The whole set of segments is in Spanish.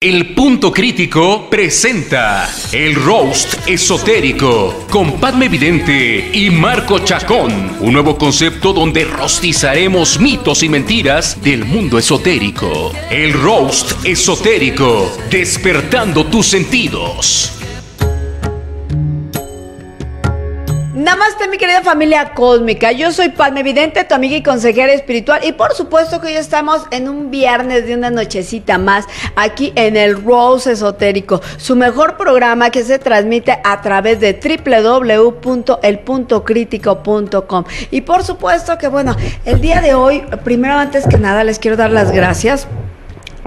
El punto crítico presenta el roast esotérico con Padme Vidente y Marco Chacón, un nuevo concepto donde rostizaremos mitos y mentiras del mundo esotérico. El roast esotérico, despertando tus sentidos. Namaste, mi querida familia cósmica. Yo soy Palme Evidente, tu amiga y consejera espiritual. Y por supuesto que hoy estamos en un viernes de una nochecita más aquí en el Rose Esotérico, su mejor programa que se transmite a través de www.elpuntocritico.com. Y por supuesto que, bueno, el día de hoy, primero antes que nada, les quiero dar las gracias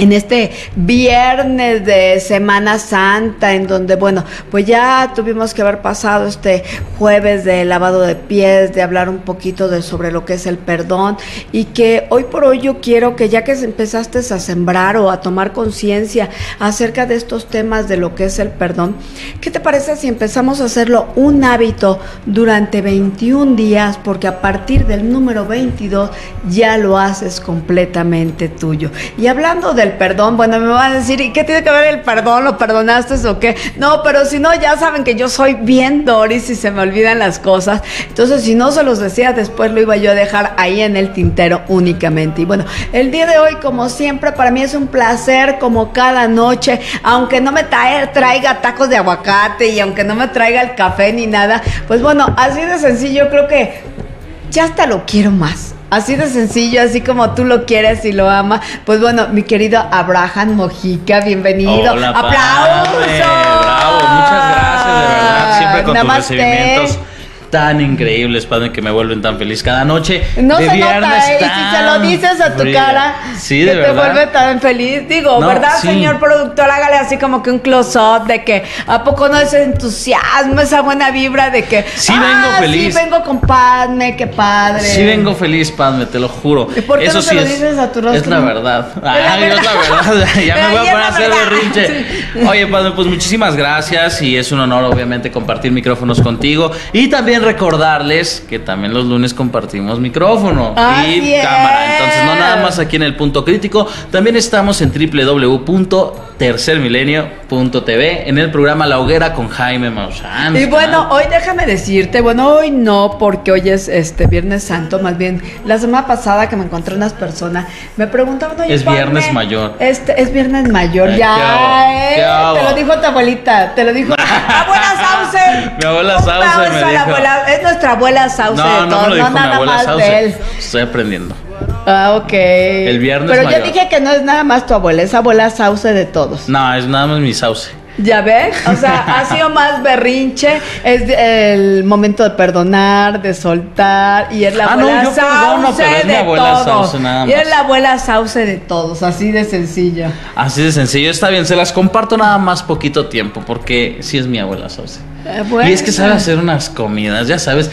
en este viernes de Semana Santa, en donde, bueno, pues ya tuvimos que haber pasado este jueves de lavado de pies, de hablar un poquito de sobre lo que es el perdón, y que hoy por hoy yo quiero que ya que empezaste a sembrar o a tomar conciencia acerca de estos temas de lo que es el perdón, ¿qué te parece si empezamos a hacerlo un hábito durante 21 días? Porque a partir del número 22 ya lo haces completamente tuyo. Y hablando del perdón. Bueno, me van a decir, ¿y qué tiene que ver el perdón? ¿Lo perdonaste o qué? No, pero si no, ya saben que yo soy bien Doris y se me olvidan las cosas. Entonces, si no se los decía, después lo iba yo a dejar ahí en el tintero únicamente. Y bueno, el día de hoy, como siempre, para mí es un placer, como cada noche, aunque no me traiga tacos de aguacate y aunque no me traiga el café ni nada, pues bueno, así de sencillo, creo que ya hasta lo quiero más. Así de sencillo, así como tú lo quieres y lo amas. Pues bueno, mi querido Abraham Mojica, bienvenido. Hola, ¡Aplausos! Bravo, muchas gracias, de verdad. Siempre con Namaste. tus recibimientos tan increíbles, padre, que me vuelven tan feliz cada noche. No de se nota, ¿eh? Y si se lo dices a tu fría. cara, sí, que de te verdad. vuelve tan feliz. Digo, No, ¿verdad, sí. señor productor? Hágale así como que un close-up de que ¿a poco no ese entusiasmo, esa buena vibra de que Sí vengo feliz. Sí, vengo con Padme, qué padre. Sí vengo feliz, Padme, te lo juro. ¿Y por qué Eso no se sí lo es, dices a tu rostro? Es la verdad. Ay, es la verdad. ya me voy a poner a hacer berrinche. Oye, Padme, pues muchísimas gracias y es un honor, obviamente, compartir micrófonos contigo. Y también recordarles que también los lunes compartimos micrófono Así y cámara. Entonces, no nada más aquí en el punto crítico, también estamos en www.tercermilenio.tv en el programa La Hoguera con Jaime Maussan. Y bueno, hoy déjame decirte, bueno, hoy no, porque hoy es este Viernes Santo, más bien la semana pasada que me encontré unas personas, me preguntaban, oye, Es Viernes Mayor. Este, es Viernes Mayor, Ay, ya, qué eh, qué te lo dijo tu abuelita, te lo dijo abuela Sauce. Mi abuela Sauce me dijo. abuela, es nuestra abuela Sauce No, de no me todos, lo dijo mi nada abuela más Sauce. de él. Estoy aprendiendo. Ah, ok. El viernes Pero mayor. yo dije que no es nada más tu abuela, es abuela Sauce de todos. No, es nada más mi sauce. ¿Ya ves? O sea, ha sido más berrinche, es el momento de perdonar, de soltar, y es la Ah, no, abuela yo perdono, sauce pero es mi abuela todos. sauce nada Y es más. la abuela sauce de todos, así de sencillo. Así de sencillo, está bien, se las comparto nada más poquito tiempo, porque sí es mi abuela sauce. Eh, bueno. Y es que sabe hacer unas comidas, ya sabes.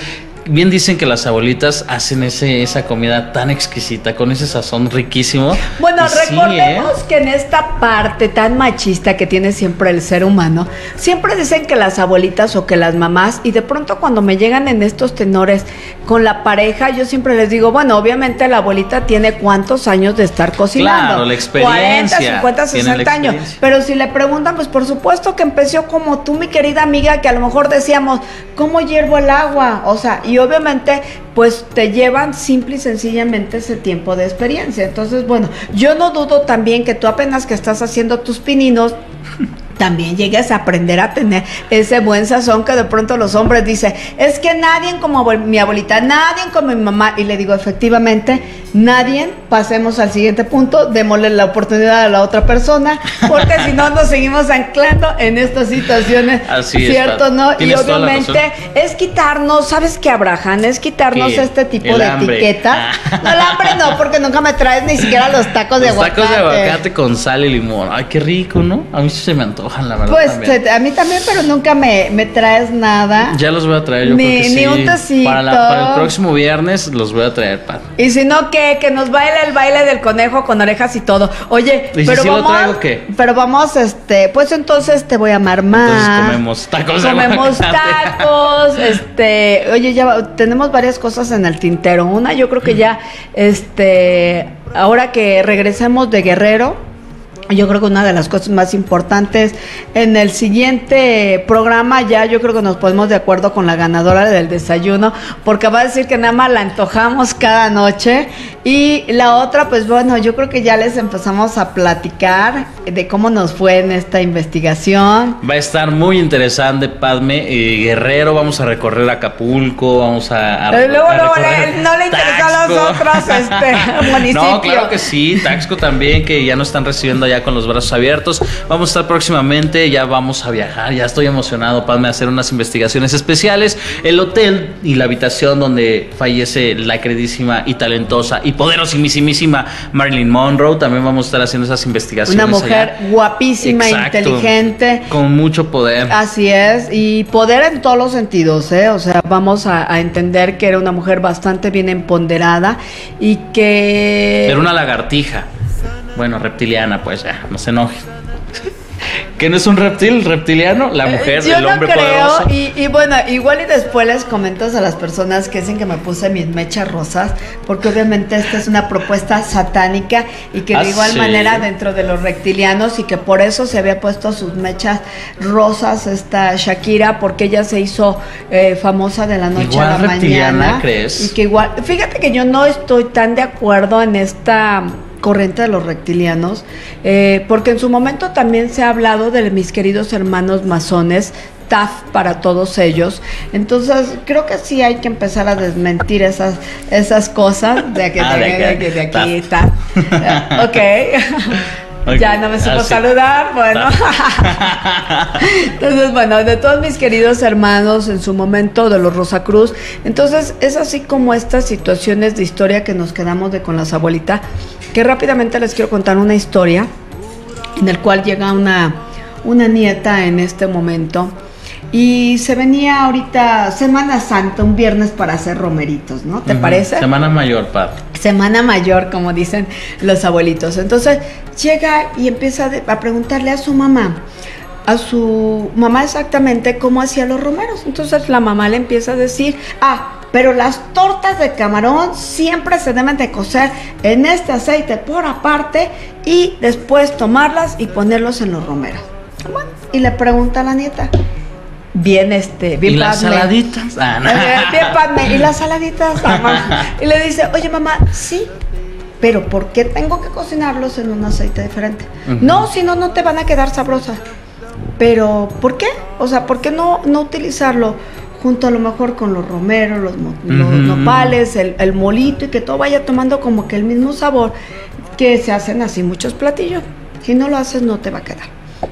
Bien dicen que las abuelitas hacen ese, esa comida tan exquisita, con ese sazón riquísimo. Bueno, Y sí, recordemos ¿eh? que en esta parte tan machista que tiene siempre el ser humano, siempre dicen que las abuelitas o que las mamás, y de pronto cuando me llegan en estos tenores con la pareja, yo siempre les digo, bueno, obviamente la abuelita tiene cuántos años de estar cocinando. Claro, la experiencia. 40, 50, Tiene la 60 años. Pero si le preguntan, pues por supuesto que empezó como tú, mi querida amiga, que a lo mejor decíamos, ¿cómo hiervo el agua? O sea, y obviamente, pues te llevan simple y sencillamente ese tiempo de experiencia. Entonces, bueno, yo no dudo también que tú apenas que estás haciendo tus pininos, también llegues a aprender a tener ese buen sazón que de pronto los hombres dicen, es que nadie como mi abuelita, nadie como mi mamá. Y le digo, efectivamente, nadie, pasemos al siguiente punto, démosle la oportunidad a la otra persona, porque si no nos seguimos anclando en estas situaciones, Así es, ¿cierto? ¿no? Y obviamente es quitarnos, ¿sabes qué, Abraham? Es quitarnos ¿Qué? este tipo El de hambre. etiqueta. Ah. No, el hambre no, porque nunca me traes ni siquiera los tacos de Los aguacate. tacos de aguacate con sal y limón. Ay, qué rico, ¿no? A mí sí se me antojan, la verdad. Pues también. a mí también, pero nunca me, me traes nada. Ya los voy a traer, yo Ni- creo que sí. ni un tacito. Para, la- para el próximo viernes los voy a traer, Pat. Y si no, ¿qué? Que nos baila el baile del conejo con orejas y todo. Oye, ¿Y si pero sí lo vamos. traigo, qué? Pero vamos, este, pues entonces te voy a amar más. Entonces comemos tacos Comemos tacos, este, oye, ya tenemos varias cosas en el tintero. Una, yo creo que ya, este, ahora que regresemos de Guerrero, yo creo que una de las cosas más importantes en el siguiente programa ya yo creo que nos ponemos de acuerdo con la ganadora del desayuno porque va a decir que nada más la antojamos cada noche. Y la otra pues bueno yo creo que ya les empezamos a platicar de cómo nos fue en esta investigación. Va a estar muy interesante Padme eh, Guerrero vamos a recorrer Acapulco vamos a, a luego, luego no le interesó a los otros este, no claro que sí Taxco también que ya nos están recibiendo allá con los brazos abiertos. Vamos a estar próximamente, ya vamos a viajar, ya estoy emocionado, para hacer unas investigaciones especiales. El hotel y la habitación donde fallece la queridísima y talentosa y poderosísima Marilyn Monroe, también vamos a estar haciendo esas investigaciones. Una mujer guapísima, inteligente. Con mucho poder. Así es, y poder en todos los sentidos, ¿eh? O sea, vamos a, a entender que era una mujer bastante bien empoderada y que... Era una lagartija. Bueno, reptiliana, pues ya, no se enoje. ¿Que no es un reptil reptiliano? La eh, mujer, Yo el hombre no creo, poderoso. Y, y, bueno, igual y después les comentas a las personas que dicen que me puse mis mechas rosas, porque obviamente esta es una propuesta satánica y que de ¿Ah, igual sí? manera dentro de los reptilianos y que por eso se había puesto sus mechas rosas esta Shakira, porque ella se hizo eh, famosa de la noche Igual a la reptiliana, mañana. ¿crees? Y que igual, fíjate que yo no estoy tan de acuerdo en esta corriente de los reptilianos, eh, porque en su momento también se ha hablado de mis queridos hermanos masones, TAF para todos ellos. Entonces, creo que sí hay que empezar a desmentir esas, esas cosas de, que, Ah, de, de de de aquí TAF. TAF. ok. Ok. Ya no me supo Ah, sí. saludar, bueno. Entonces, bueno, de todos mis queridos hermanos en su momento de los Rosacruz, entonces es así como estas situaciones de historia que nos quedamos de con las abuelitas, que rápidamente les quiero contar una historia en el cual llega una, una nieta en este momento y se venía ahorita Semana Santa, un viernes para hacer romeritos, ¿no? ¿Te parece? Semana mayor, Pat. Semana mayor, como dicen los abuelitos. Entonces llega y empieza a preguntarle a su mamá, a su mamá exactamente cómo hacía los romeros. Entonces la mamá le empieza a decir, ah, pero las tortas de camarón siempre se deben de cocer en este aceite por aparte y después tomarlas y ponerlos en los romeros. Bueno, y le pregunta a la nieta, bien este, bien ¿Y las saladitas? Ah, no. Bien padre. Y las saladitas, mamá. Y le dice, oye mamá, sí, pero ¿por qué tengo que cocinarlos en un aceite diferente? No, si no, no te van a quedar sabrosas. Pero, ¿por qué? O sea, ¿por qué no, no utilizarlo junto a lo mejor con los romeros, los, los nopales, el, el molito y que todo vaya tomando como que el mismo sabor que se hacen así muchos platillos? Si no lo haces, no te va a quedar.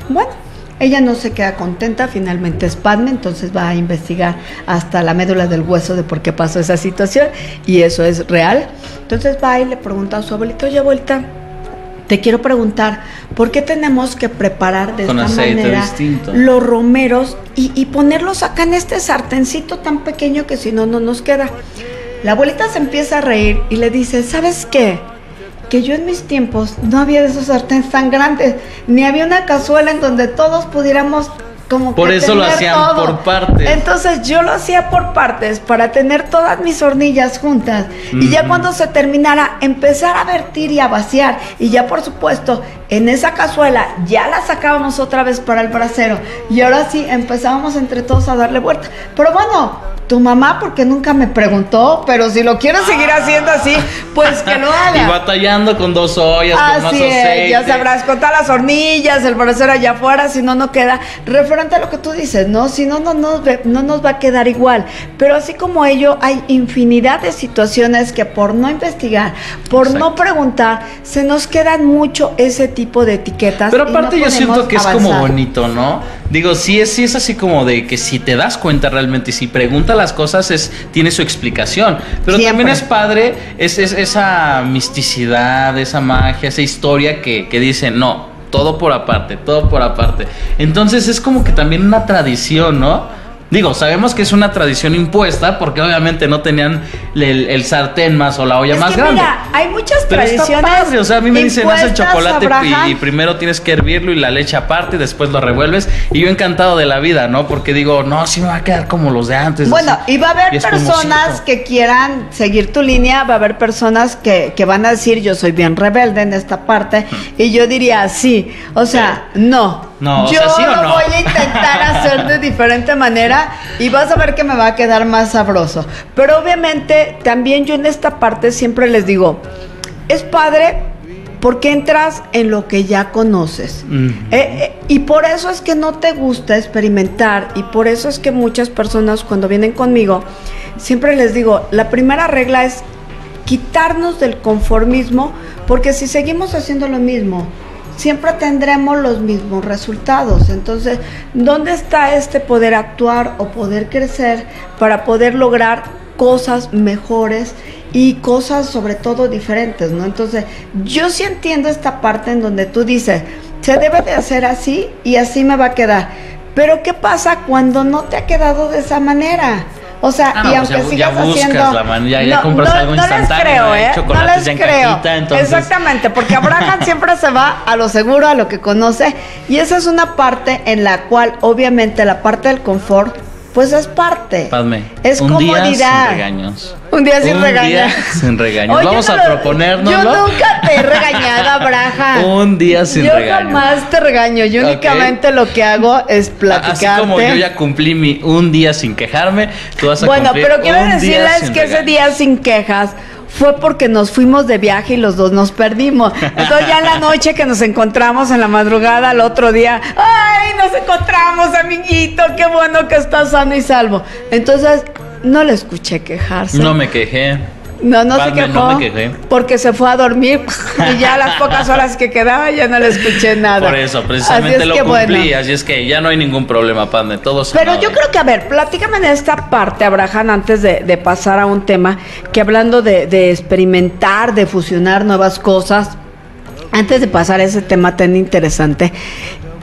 Bueno, ella no se queda contenta, finalmente es Padme, entonces va a investigar hasta la médula del hueso de por qué pasó esa situación y eso es real. Entonces va y le pregunta a su abuelita, oye abuelita, te quiero preguntar, ¿por qué tenemos que preparar de Con esta manera distinto. los romeros y, y ponerlos acá en este sartencito tan pequeño que si no, no nos queda? La abuelita se empieza a reír y le dice, ¿sabes qué? Que yo en mis tiempos no había de esos sartenes tan grandes, ni había una cazuela en donde todos pudiéramos como Por que eso lo hacían todo. por partes. Entonces yo lo hacía por partes para tener todas mis hornillas juntas y ya cuando se terminara empezar a vertir y a vaciar y ya por supuesto en esa cazuela ya la sacábamos otra vez para el brasero y ahora sí empezábamos entre todos a darle vuelta. Pero bueno, tu mamá porque nunca me preguntó, pero si lo quieres seguir haciendo así, pues que lo haga. Y batallando con dos ollas, con más Así aceite. es, ya sabrás, contar las hornillas, el brasero allá afuera, si no, no queda. Referente a lo que tú dices, ¿no? Si no, no, nos ve- no nos va a quedar igual. Pero así como ello, hay infinidad de situaciones que por no investigar, por no preguntar, se nos quedan mucho ese tipo de etiquetas. Pero no aparte yo siento que es como bonito, ¿no? Digo, sí es, sí es así como de que si te das cuenta realmente y si pregunta las cosas es tiene su explicación. Pero Siempre. también es padre es, es- esa misticidad, esa magia, esa historia que, que dice, no, todo por aparte, todo por aparte. Entonces es como que también una tradición, ¿no? Digo, sabemos que es una tradición impuesta porque obviamente no tenían el, el sartén más o la olla Es más que grande. mira, hay muchas Pero está tradiciones. padre, o sea, a mí me dicen haz el chocolate y, y primero tienes que hervirlo y la leche aparte y después lo revuelves. Y yo encantado de la vida, ¿no? Porque digo, no, sí me va a quedar como los de antes. Bueno, así, y va a haber personas que quieran seguir tu línea, va a haber personas que, que van a decir yo soy bien rebelde en esta parte y yo diría sí, o sea, no. No, o yo sea, ¿sí o lo voy a intentar hacer de diferente manera y vas a ver que me va a quedar más sabroso. Pero obviamente también yo en esta parte siempre les digo, es padre porque entras en lo que ya conoces. Eh, eh, y por eso es que no te gusta experimentar y por eso es que muchas personas cuando vienen conmigo, siempre les digo, la primera regla es quitarnos del conformismo porque si seguimos haciendo lo mismo, siempre tendremos los mismos resultados. Entonces, ¿dónde está este poder actuar o poder crecer para poder lograr cosas mejores y cosas sobre todo diferentes, ¿no? Entonces, yo sí entiendo esta parte en donde tú dices, se debe de hacer así y así me va a quedar. Pero ¿qué pasa cuando no te ha quedado de esa manera? O sea, Ah, no, y pues aunque ya- sigas ya buscas haciendo la man- ya- ya compras algo no les instantáneo, creo, ¿no? Hay ¿eh? No chocolates les en creo. cajita, entonces- Exactamente, porque Abraham siempre se va a lo seguro, a lo que conoce, y esa es una parte en la cual, obviamente, la parte del confort, pues es parte. Padme, Es un día sin regaños. Un día sin Un regañar. día sin regaños. Oye, Vamos yo a proponérnoslo. Yo nunca te he regañado, Abraham. Un día sin yo regaño. jamás te regaño. Yo únicamente lo que hago es platicarte. Así como yo ya cumplí mi un día sin quejarme, tú vas a Bueno, cumplir pero quiero decirles que ese regaños. día sin quejas fue porque nos fuimos de viaje y los dos nos perdimos. Entonces ya en la noche que nos encontramos en la madrugada al otro día, ¡ay, nos encontramos, amiguito! ¡Qué bueno que estás sano y salvo! Entonces no le escuché quejarse. No me quejé. No, no se quejó. no me quejé. Porque se fue a dormir y ya las pocas horas que quedaba ya no le escuché nada. Por eso, precisamente es lo que cumplí. bueno. Así es que ya no hay ningún problema, Padme. Todos Pero yo creo que, a ver, platícame en esta parte, Abraham, antes de, de pasar a un tema, que hablando de, de experimentar, de fusionar nuevas cosas, antes de pasar a ese tema tan interesante,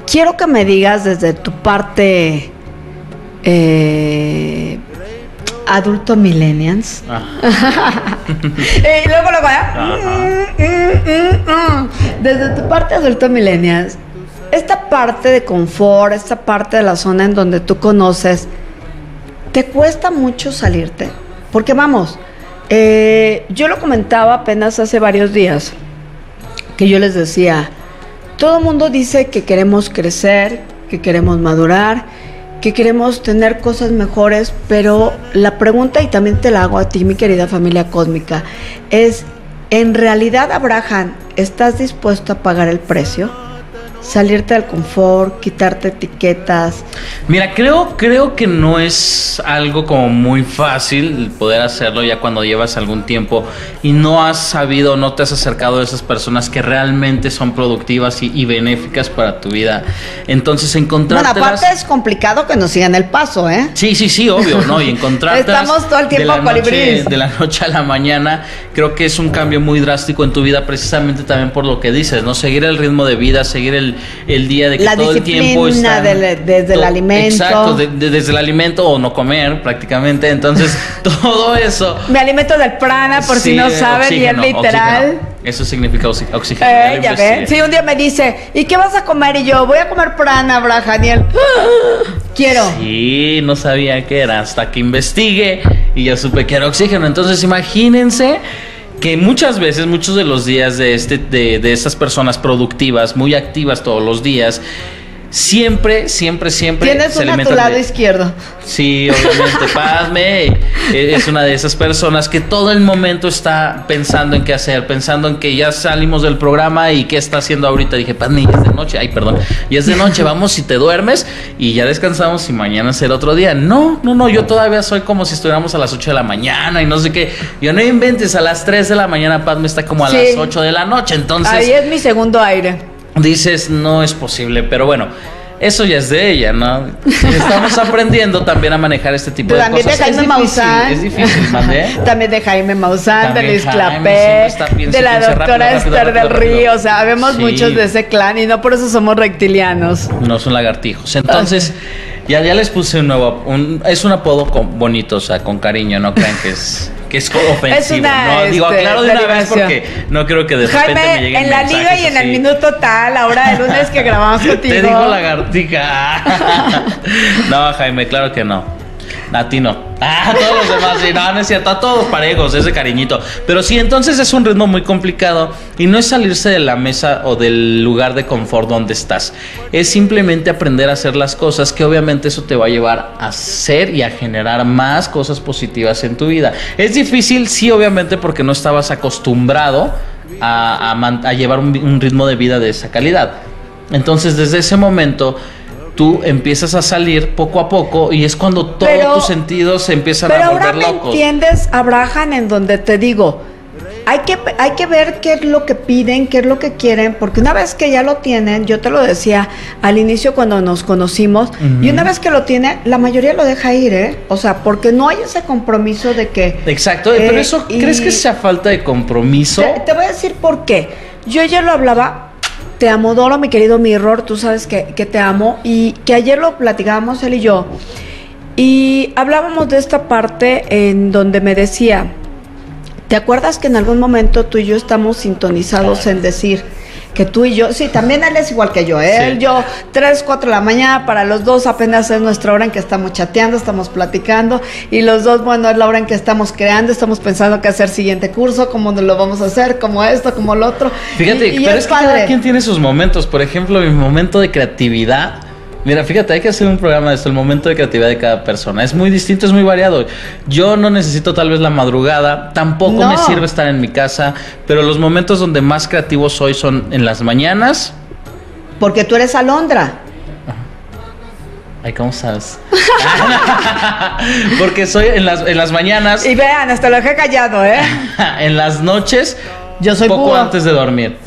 quiero que me digas desde tu parte eh, adulto millennials. Ah, y luego luego, ¿eh? Mm, mm, mm. Desde tu parte adulto millennials, esta parte de confort, esta parte de la zona en donde tú conoces, ¿te cuesta mucho salirte? Porque vamos, eh, yo lo comentaba apenas hace varios días, que yo les decía, todo el mundo dice que queremos crecer, que queremos madurar, que queremos tener cosas mejores, pero la pregunta, y también te la hago a ti, mi querida familia cósmica, es, ¿en realidad, Abraham, estás dispuesto a pagar el precio? Salirte del confort, quitarte etiquetas. Mira, creo, creo que no es algo como muy fácil poder hacerlo ya cuando llevas algún tiempo y no has sabido, no te has acercado a esas personas que realmente son productivas y, y benéficas para tu vida. Entonces Bueno, encontrártelas... aparte es complicado que nos sigan el paso, ¿eh? Sí, sí, sí, obvio, ¿no? Y encontrarte Estamos todo el tiempo de, la noche, de la noche a la mañana, creo que es un cambio muy drástico en tu vida, precisamente también por lo que dices, ¿no? Seguir el ritmo de vida, seguir el, el día de que La todo el tiempo está. desde el alimento. Exacto, de- de- desde el alimento o no comer prácticamente. Entonces, todo eso. Me alimento del prana, por si no saben, y es literal. oxígeno. Eso significa oxígeno. Eh, ya. Sí, un día me dice, ¿y qué vas a comer? Y yo, voy a comer prana, Abraham. Y él, "Ah, quiero. Sí, no sabía que era hasta que investigué y ya supe que era oxígeno. Entonces imagínense que muchas veces, muchos de los días de, este, de, de estas personas productivas, muy activas todos los días, siempre, siempre, siempre Tienes se una a tu lado de- izquierdo. Sí, obviamente. Padme eh, es una de esas personas que todo el momento está pensando en qué hacer, pensando en que ya salimos del programa y qué está haciendo ahorita. Dije, Padme, ya es de noche. Ay, perdón. Ya es de noche, vamos si te duermes y ya descansamos y mañana será otro día. No, no, no, yo todavía soy como si estuviéramos a las 8 de la mañana y no sé qué. Yo no inventes, a las 3 de la mañana Padme está como a Sí. las 8 de la noche. Entonces Ahí es mi segundo aire. Dices, no es posible, pero bueno. Eso ya es de ella, ¿no? Estamos aprendiendo también a manejar este tipo de También de cosas. Jaime es difícil, Maussan. es difícil, ¿mandé? También de Jaime Maussan, de Luis Clapé, de la doctora Esther del. Río. O sea, vemos Sí. muchos de ese clan y no por eso somos reptilianos. No son lagartijos. Entonces, Ya, ya les puse un nuevo, un, es un apodo con, bonito, o sea, con cariño, no crean que es que es ofensivo. una, no, digo, este, aclaro de una vez porque no creo que de repente me lleguen en la liga y en el minuto tal, ahora de lunes que grabamos contigo. Te digo lagartija. no, Jaime, claro que no. A ti no. Ah, todos los demás, sí. Es cierto. A todos parejos, ese cariñito. Pero sí, entonces es un ritmo muy complicado. Y no es salirse de la mesa o del lugar de confort donde estás. Es simplemente aprender a hacer las cosas que obviamente eso te va a llevar a hacer y a generar más cosas positivas en tu vida. Es difícil, sí, obviamente, porque no estabas acostumbrado a, llevar un ritmo de vida de esa calidad. Entonces, desde ese momento, tú empiezas a salir poco a poco y es cuando todos Pero- tus sentidos se empiezan Pero a volver ahora me locos. entiendes, Abraham, en donde te digo, hay que, hay que ver qué es lo que piden, qué es lo que quieren, porque una vez que ya lo tienen, yo te lo decía al inicio cuando nos conocimos, y una vez que lo tiene, la mayoría lo deja ir, ¿eh? O sea, porque no hay ese compromiso de que... Exacto, Eh, pero eso, y- ¿crees que sea falta de compromiso? Te, te voy a decir por qué. Yo ayer lo hablaba, te amo, Doro, mi querido Mirror, tú sabes que, que te amo, y que ayer lo platicábamos él y yo, y hablábamos de esta parte en donde me decía, ¿te acuerdas que en algún momento tú y yo estamos sintonizados en decir que tú y yo, sí, también él es igual que yo, ¿eh? Sí. él, yo, 3, 4 de la mañana, para los dos apenas es nuestra hora en que estamos chateando, estamos platicando, y los dos, bueno, es la hora en que estamos creando, estamos pensando qué hacer siguiente curso, cómo lo vamos a hacer, como esto, como lo otro. Fíjate, Y- y pero es, que padre. cada quien tiene sus momentos. Por ejemplo, mi momento de creatividad. Mira, fíjate, hay que hacer un programa de esto, el momento de creatividad de cada persona. Es muy distinto, es muy variado. Yo no necesito tal vez la madrugada, tampoco No. me sirve estar en mi casa, pero los momentos donde más creativo soy son en las mañanas. Porque tú eres Alondra. Ay, ¿cómo sabes? Porque soy en las, en las mañanas, Y vean, hasta lo dejé callado, ¿eh? en las noches, Yo soy poco búho. antes de dormir.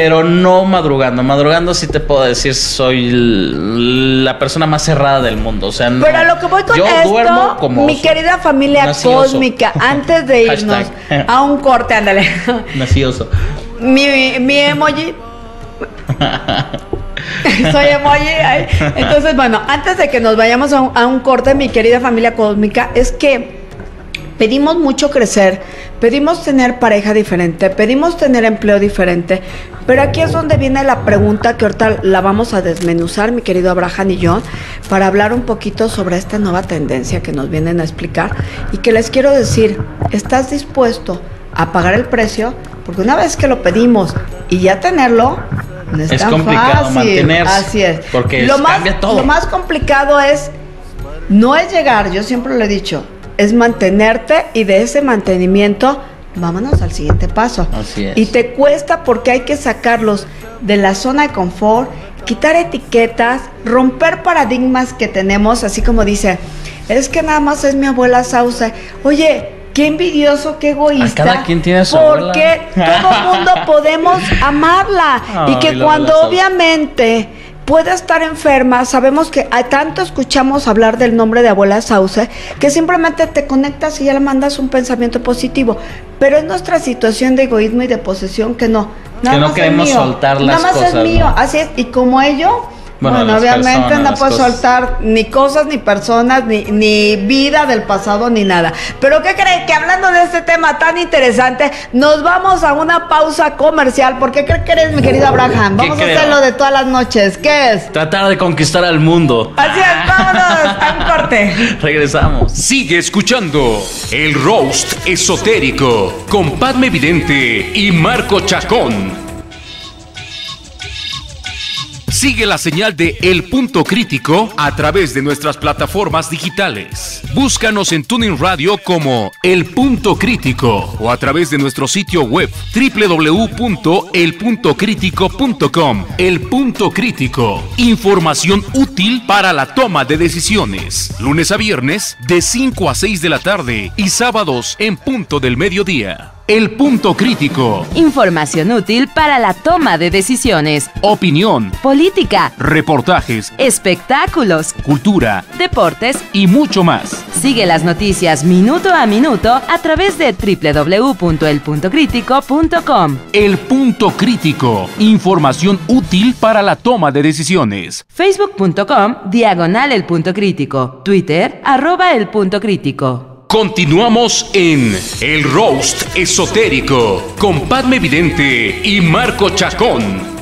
Pero no madrugando. Madrugando sí te puedo decir, soy la persona más cerrada del mundo. O sea, no- Pero lo que voy con yo duermo esto, como mi oso. querida familia cósmica, antes de irnos a un corte, ándale. Nací oso. mi, mi emoji. Soy emoji. ay. Entonces, bueno, antes de que nos vayamos a un, a un corte, mi querida familia cósmica, es que pedimos mucho crecer, pedimos tener pareja diferente, pedimos tener empleo diferente, pero aquí es donde viene la pregunta que ahorita la vamos a desmenuzar, mi querido Abraham y yo, para hablar un poquito sobre esta nueva tendencia que nos vienen a explicar y que les quiero decir, ¿estás dispuesto a pagar el precio? Porque una vez que lo pedimos y ya tenerlo, no es, Es tan complicado fácil. mantenerse, Así es. porque lo más, cambia todo. Lo más complicado es no es llegar, yo siempre lo he dicho, es mantenerte y de ese mantenimiento vámonos al siguiente paso. Así es. Y te cuesta porque hay que sacarlos de la zona de confort, quitar etiquetas, romper paradigmas que tenemos, así como dice, es que nada más es mi abuela Sauce. Oye, qué envidioso, qué egoísta. A cada quien tiene su Porque abuela. todo mundo podemos amarla y que cuando obviamente puede estar enferma, sabemos que a tanto escuchamos hablar del nombre de abuela Sauce que simplemente te conectas y ya le mandas un pensamiento positivo, pero es nuestra situación de egoísmo y de posesión que no. Que no queremos mío, soltar las Nada más cosas, es mío, ¿no? así es. Y como ello, Bueno, obviamente personas, no cosas. soltar ni cosas, ni personas, ni, ni vida del pasado, ni nada. Pero ¿qué creen? Que hablando de este tema tan interesante, nos vamos a una pausa comercial. ¿Por qué cree que eres, mi querido Abraham? ¿Qué Vamos a hacerlo de todas las noches. ¿Qué es? Tratar de conquistar al mundo. Así es, vámonos a un corte. Regresamos. Sigue escuchando el roast esotérico con Padme Vidente y Marco Chacón. Sigue la señal de El Punto Crítico a través de nuestras plataformas digitales. Búscanos en Tuning Radio como El Punto Crítico o a través de nuestro sitio web www.elpuntocrítico.com. El Punto Crítico. Información útil para la toma de decisiones. Lunes a viernes de 5 a 6 de la tarde y sábados en punto del mediodía. El punto crítico. Información útil para la toma de decisiones. Opinión. Política. Reportajes. Espectáculos. Cultura. Deportes. Y mucho más. Sigue las noticias minuto a minuto a través de www.elpuntocrítico.com. El punto crítico. Información útil para la toma de decisiones. Facebook.com diagonal el punto crítico. Twitter arroba el punto crítico. Continuamos en El Roast Esotérico con Padme Vidente y Marco Chacón.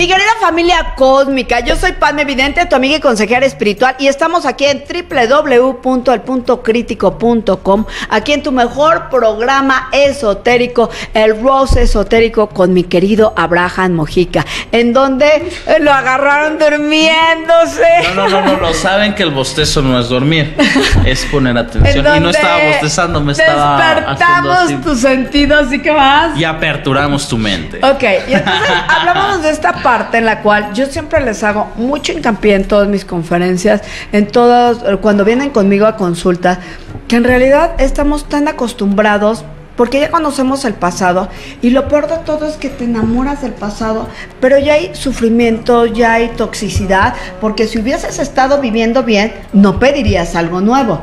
Mi querida familia cósmica, yo soy Padme Evidente, tu amiga y consejera espiritual, y estamos aquí en www.elpuntocrítico.com, aquí en tu mejor programa esotérico, el Rose Esotérico, con mi querido Abraham Mojica, en donde eh, lo agarraron durmiéndose. No, no, no, no, saben que el bostezo no es dormir, es poner atención. Y no estaba bostezando, me estaba. Despertamos tus sentidos, ¿y qué más? Y aperturamos tu mente. Ok, y entonces hablamos de esta parte parte en la cual yo siempre les hago mucho hincapié en todas mis conferencias, en todas, cuando vienen conmigo a consulta, que en realidad estamos tan acostumbrados porque ya conocemos el pasado y lo peor de todo es que te enamoras del pasado, pero ya hay sufrimiento, ya hay toxicidad, porque si hubieses estado viviendo bien, no pedirías algo nuevo.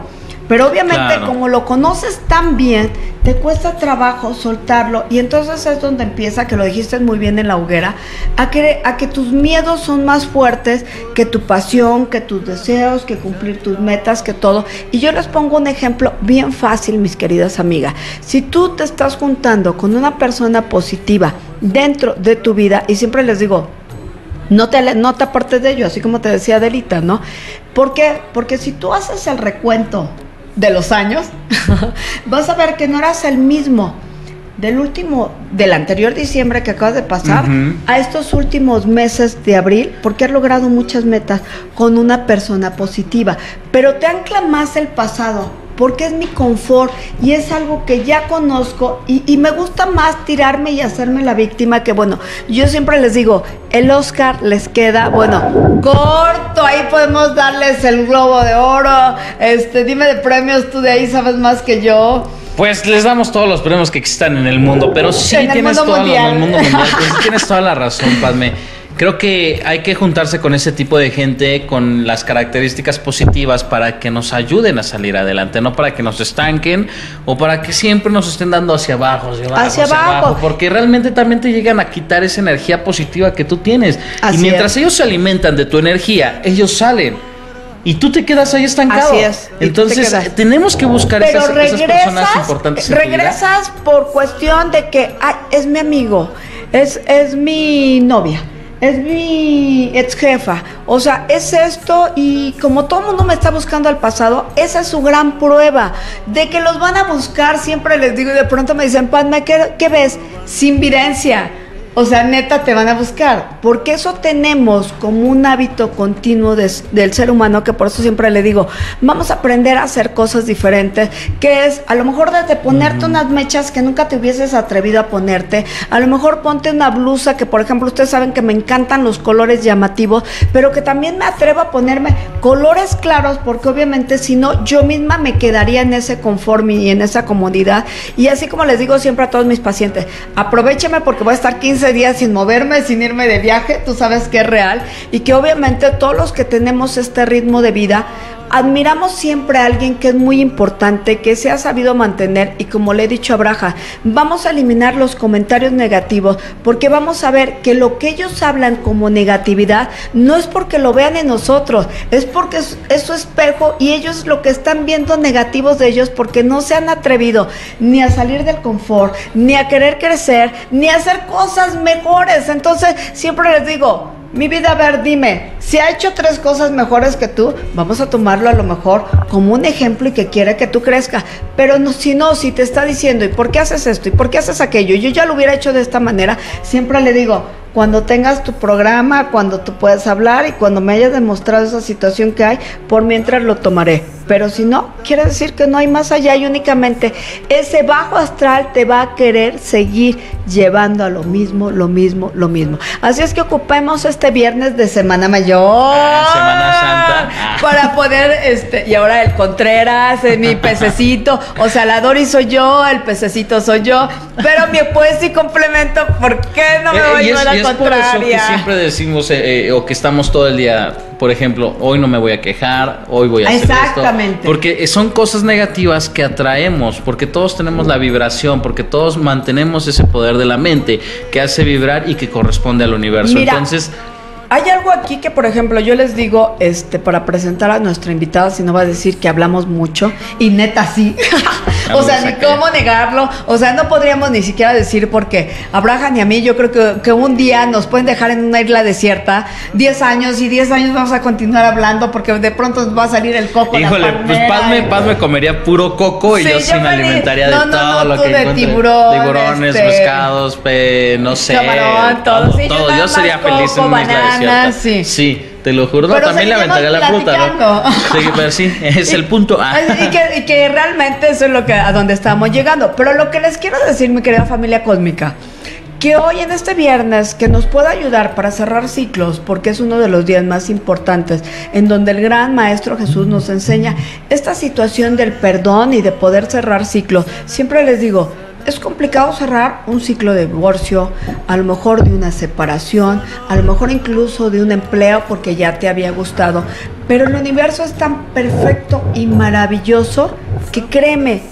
Pero obviamente como lo conoces tan bien, te cuesta trabajo soltarlo y entonces es donde empieza, que lo dijiste muy bien en la hoguera, a que, a que tus miedos son más fuertes que tu pasión, que tus deseos, que cumplir tus metas, que todo. Y yo les pongo un ejemplo bien fácil, mis queridas amigas. Si tú te estás juntando con una persona positiva dentro de tu vida, y siempre les digo, no te, no te apartes de ello, así como te decía Adelita, ¿no? ¿Por qué? Porque si tú haces el recuento de los años, vas a ver que no eras el mismo del último, del anterior diciembre que acabas de pasar, a estos últimos meses de abril, porque has logrado muchas metas con una persona positiva, pero te ancla más el pasado porque es mi confort y es algo que ya conozco y, me gusta más tirarme y hacerme la víctima que bueno, yo siempre les digo, el Oscar les queda, bueno, corto, ahí podemos darles el globo de oro, este, dime de premios, tú de ahí sabes más que yo. Pues les damos todos los premios que existan en el mundo, pero sí tienes, toda la, el mundo mundial, tienes toda la razón, Padme. Creo que hay que juntarse con ese tipo de gente con las características positivas para que nos ayuden a salir adelante, no para que nos estanquen o para que siempre nos estén dando hacia abajo, hacia abajo, hacia, abajo. porque realmente también te llegan a quitar esa energía positiva que tú tienes. y mientras ellos se alimentan de tu energía, ellos salen y tú te quedas ahí estancado. Así es. Entonces, tenemos que buscar esas, personas importantes. regresas por cuestión de que es mi amigo, es, es mi novia es mi ex jefa. O sea, es esto y como todo el mundo me está buscando al pasado, esa es su gran prueba de que los van a buscar. Siempre les digo y de pronto me dicen, Padme, ¿qué, ves? Sin videncia. O sea, neta te van a buscar, porque eso tenemos como un hábito continuo del ser humano, que por eso siempre le digo, vamos a aprender a hacer cosas diferentes, que es a lo mejor desde ponerte unas mechas que nunca te hubieses atrevido a ponerte, a lo mejor ponte una blusa que por ejemplo ustedes saben que me encantan los colores llamativos, pero que también me atrevo a ponerme colores claros, porque obviamente si no yo misma me quedaría en ese conforme y en esa comodidad. Y así como les digo siempre a todos mis pacientes, aprovecheme porque voy a estar 15 días sin moverme, sin irme de viaje, tú sabes que es real y que obviamente todos los que tenemos este ritmo de vida, admiramos siempre a alguien que es muy importante, que se ha sabido mantener y como le he dicho a Braja, vamos a eliminar los comentarios negativos porque vamos a ver que lo que ellos hablan como negatividad no es porque lo vean en nosotros, es porque es, su espejo y ellos lo que están viendo negativos de ellos porque no se han atrevido ni a salir del confort, ni a querer crecer, ni a hacer cosas mejores. Entonces siempre les digo, mi vida, a ver, dime, si ha hecho tres cosas mejores que tú, vamos a tomarlo a lo mejor como un ejemplo y que quiere que tú crezca. Pero no, si no, si te está diciendo, ¿y por qué haces esto? ¿Y por qué haces aquello? Yo ya lo hubiera hecho de esta manera, siempre le digo, cuando tengas tu programa, cuando tú puedas hablar y cuando me hayas demostrado esa situación que hay, por mientras lo tomaré. Pero si no, quiere decir que no hay más allá y únicamente ese bajo astral te va a querer seguir llevando a lo mismo, lo mismo, lo mismo. Así es que ocupemos este viernes de Semana Mayor. Ah, Semana Santa. ayudar para poder, este, y ahora el Contreras, eh, mi pececito, o sea, la Dori soy yo, el pececito soy yo, pero mi pues y complemento, ¿por qué no me Eh, voy a por eso que siempre decimos eh, eh, o que estamos todo el día, por ejemplo, hoy no me voy a quejar, hoy voy a hacer Exactamente. esto. Porque son cosas negativas que atraemos, porque todos tenemos la vibración, porque todos mantenemos ese poder de la mente que hace vibrar y que corresponde al universo. Mira, Entonces, Hay algo aquí que, por ejemplo, yo les digo, este, para presentar a nuestra invitada, si no va a decir que hablamos mucho, y neta sí. o sea, ni cómo negarlo. O sea, no podríamos ni siquiera decir porque a Braja ni a mí, yo creo que, que un día nos pueden dejar en una isla desierta 10 años y 10 años vamos a continuar hablando porque de pronto nos va a salir el coco. la híjole, pues palmera, Paz me, Paz me comería puro coco y Sí, yo yo sí me alimentaría No, de no, todo no, lo tú que de encuentre. tiburón, Tiburones, este- pescados, pe- no sé. Camarón, todo, sí, yo todo. nada Yo sería feliz en una isla banana, sí. Sí, te lo juro. No, Pero también le aventaría la fruta. Sí, pero sí, es el punto. Ah. Y que, y que realmente eso es lo que a donde estamos llegando. Pero lo que les quiero decir, mi querida familia cósmica, que hoy en este viernes que nos pueda ayudar para cerrar ciclos, porque es uno de los días más importantes, en donde el gran maestro Jesús nos enseña esta situación del perdón y de poder cerrar ciclos. Siempre les digo, es complicado cerrar un ciclo de divorcio, a lo mejor de una separación, a lo mejor incluso de un empleo porque ya te había gustado, pero el universo es tan perfecto y maravilloso que créeme,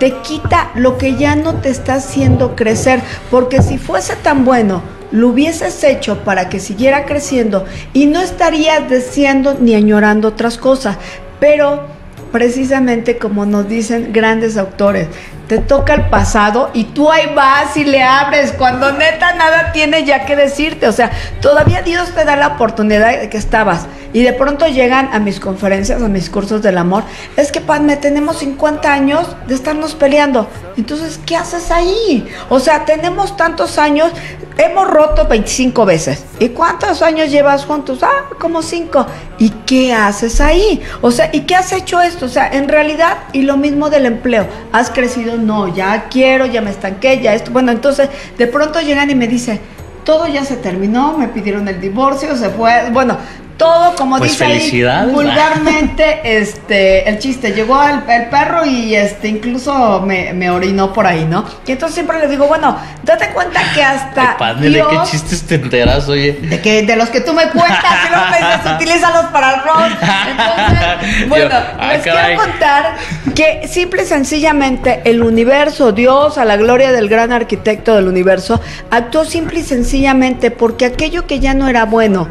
te quita lo que ya no te está haciendo crecer, porque si fuese tan bueno, lo hubieses hecho para que siguiera creciendo y no estarías deseando ni añorando otras cosas, pero precisamente como nos dicen grandes autores, te toca el pasado y tú ahí vas y le abres cuando neta nada tiene ya que decirte. O sea, todavía Dios te da la oportunidad de que estabas y de pronto llegan a mis conferencias, a mis cursos del amor. Es que, Padme, tenemos 50 años de estarnos peleando. Entonces, ¿qué haces ahí? O sea, tenemos tantos años, hemos roto 25 veces. ¿Y cuántos años llevas juntos? Ah, como 5. ¿Y qué haces ahí? O sea, ¿y qué has hecho esto? O sea, en realidad, y lo mismo del empleo, has crecido, no, ya quiero, ya me estanqué, ya esto. Bueno, entonces, de pronto llegan y me dicen, todo ya se terminó, me pidieron el divorcio, se fue, bueno, todo como Pues dice ahí, vulgarmente, este, el chiste, llegó el, el perro y este, incluso me, me orinó por ahí, ¿no? Y entonces siempre les digo, bueno, date cuenta que hasta Ay, padre, ¿de qué chistes te enteras, oye? de que de los que tú me cuentas y me dices, utilízalos para roast. Entonces, bueno, Yo, ah, les caray. quiero contar que simple y sencillamente el universo, Dios, a la gloria del gran arquitecto del universo, actuó simple y sencillamente porque aquello que ya no era bueno,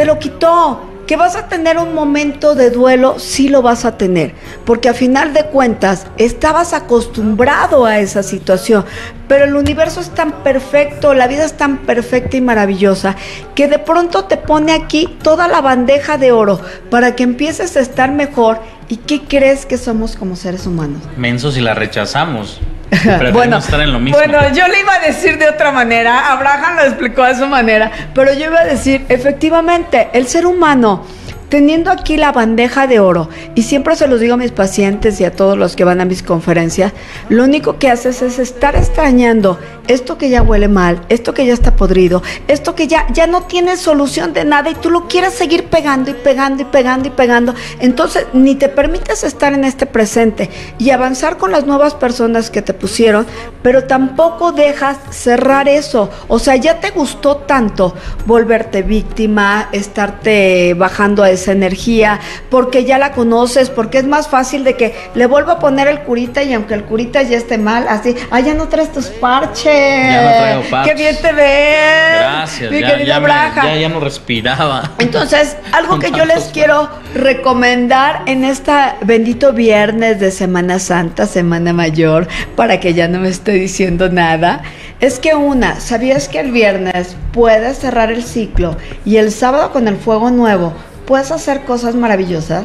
te lo quitó. Que vas a tener un momento de duelo, sí lo vas a tener, porque a final de cuentas estabas acostumbrado a esa situación, pero el universo es tan perfecto, la vida es tan perfecta y maravillosa, que de pronto te pone aquí toda la bandeja de oro para que empieces a estar mejor. ¿Y qué crees que somos como seres humanos? Mensos y la rechazamos. Preferimos estar en lo mismo. Bueno, yo le iba a decir de otra manera, Abraham lo explicó de su manera, pero yo iba a decir, efectivamente, el ser humano, teniendo aquí la bandeja de oro, y siempre se los digo a mis pacientes y a todos los que van a mis conferencias, lo único que haces es estar extrañando esto que ya huele mal, esto que ya está podrido, esto que ya, ya no tiene solución de nada y tú lo quieres seguir pegando y pegando y pegando y pegando. Entonces, ni te permites estar en este presente y avanzar con las nuevas personas que te pusieron, pero tampoco dejas cerrar eso. O sea, ya te gustó tanto volverte víctima, estarte bajando a esa energía, porque ya la conoces, porque es más fácil de que le vuelva a poner el curita y aunque el curita ya esté mal, así, ah, ya no traes tus parches. Ya no traigo parches. Qué bien te ves. Gracias, Mi ya, querida ya, me- Braja. ya, ya no respiraba. Entonces, algo que yo les quiero recomendar en esta bendito viernes de Semana Santa, Semana Mayor, para que ya no me esté diciendo nada, es que una, ¿sabías que el viernes puedes cerrar el ciclo y el sábado con el fuego nuevo puedes hacer cosas maravillosas?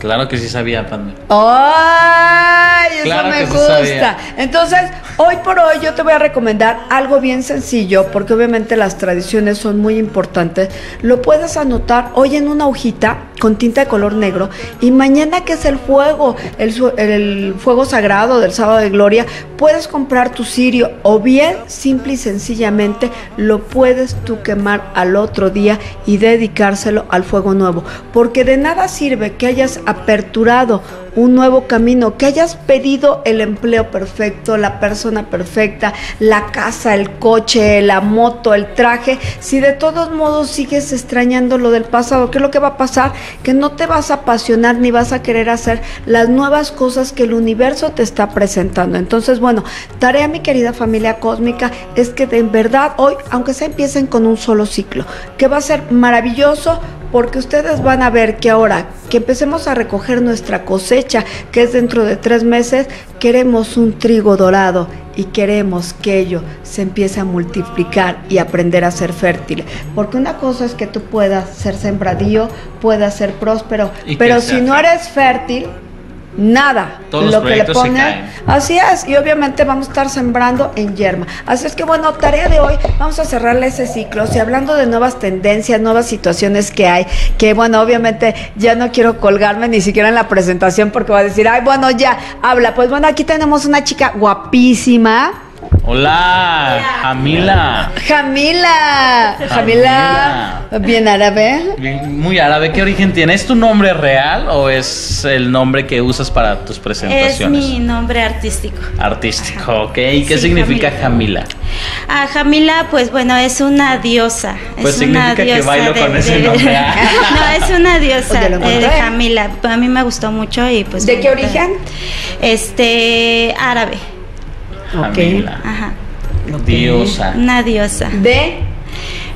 Claro que sí sabía, Padme. ¡Ay! Eso Claro me sí gusta. Entonces, hoy por hoy yo te voy a recomendar algo bien sencillo, porque obviamente las tradiciones son muy importantes. Lo puedes anotar hoy en una hojita con tinta de color negro y mañana que es el fuego, el, el fuego sagrado del sábado de gloria, puedes comprar tu cirio o bien simple y sencillamente lo puedes tú quemar al otro día y dedicárselo al fuego nuevo, porque de nada sirve que hayas aperturado un nuevo camino, que hayas pedido el empleo perfecto, la persona perfecta, la casa, el coche, la moto, el traje, si de todos modos sigues extrañando lo del pasado, ¿qué es lo que va a pasar? Que no te vas a apasionar ni vas a querer hacer las nuevas cosas que el universo te está presentando. Entonces, bueno, tarea mi querida familia cósmica es que de verdad hoy, aunque se empiecen con un solo ciclo, que va a ser maravilloso porque ustedes van a ver que ahora que empecemos a recoger nuestra cosecha, que es dentro de tres meses, queremos un trigo dorado y queremos que ello se empiece a multiplicar y aprender a ser fértil. Porque una cosa es que tú puedas ser sembradío, puedas ser próspero, pero si no eres fértil, nada. Todos los lo que le caen. Así es, y obviamente vamos a estar sembrando en yerma. Así es que bueno, tarea de hoy, vamos a cerrarle ese ciclo. Y hablando de nuevas tendencias, nuevas situaciones que hay, que bueno, obviamente ya no quiero colgarme ni siquiera en la presentación porque va a decir, ay, bueno, ya, habla. Pues bueno, aquí tenemos una chica guapísima. Hola, Jamila. Jamila, Jamila, bien árabe. Bien, Muy árabe, ¿qué origen tiene? ¿Es tu nombre real o es el nombre que usas para tus Es presentaciones? mi nombre artístico. Artístico, ok. ¿Y qué Sí, significa Jamila. Jamila? Ah, Jamila, pues bueno, es una diosa. Pues es una significa que diosa bailo de- con ese de- nombre. no, es una diosa de. Jamila. A mí me gustó mucho y pues. ¿De qué bueno, origen? Este, árabe. Jamila. Ajá. Diosa. Una diosa. De.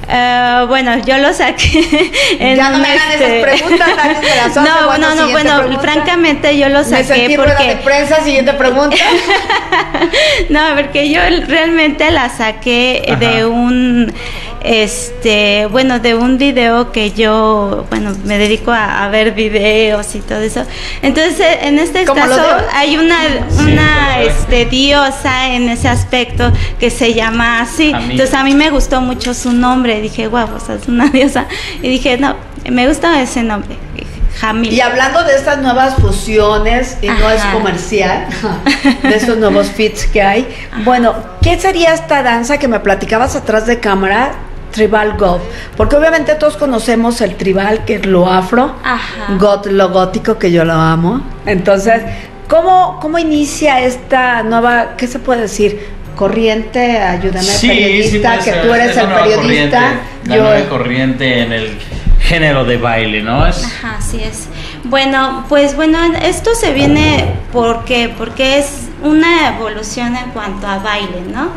Eh, bueno, yo lo saqué. en Ya no me hagan este- esas preguntas, nadie me las. No, Bueno, no, no, bueno, pregunta. francamente yo lo Me saqué sentí rueda de porque prensa, siguiente pregunta. no, porque yo realmente la saqué Ajá. de un, este, bueno, de un video que yo, bueno, me dedico a, a ver videos y todo eso. Entonces, en este ¿Cómo lo caso, hay una, una, este, diosa en ese aspecto que se llama así. Entonces, a mí me gustó mucho su nombre. Dije, guau, o sea, es una diosa. Y dije, no, me gusta ese nombre, Jamila. Y hablando de estas nuevas fusiones, y no es comercial, de esos nuevos fits que hay, bueno, ¿qué sería esta danza que me platicabas atrás de cámara? Tribal Goth, porque obviamente todos conocemos el tribal, que es lo afro, Ajá. goth, lo gótico, que yo lo amo. Entonces, ¿cómo, cómo inicia esta nueva, qué se puede decir? Corriente, ayúdame, periodista, puede que ser. tú eres Es el periodista. corriente, la yo- nueva corriente en el género de baile, ¿no? Es Ajá, así es. Bueno, pues bueno, esto se viene porque porque es una evolución en cuanto a baile, ¿no?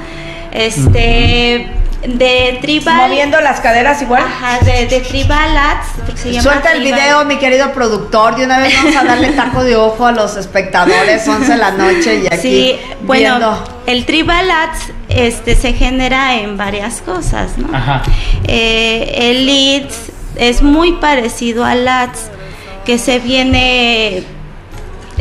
Este de tribal moviendo las caderas igual. Ajá, de, de tribal arts, porque se llama Suelta el video, mi querido productor. De una vez vamos a darle taco de ojo a los espectadores, 11 de la noche y aquí. Sí, bueno, viendo. el tribal arts este se genera en varias cosas, ¿no? Ajá. Eh, el leads es muy parecido al lats que se viene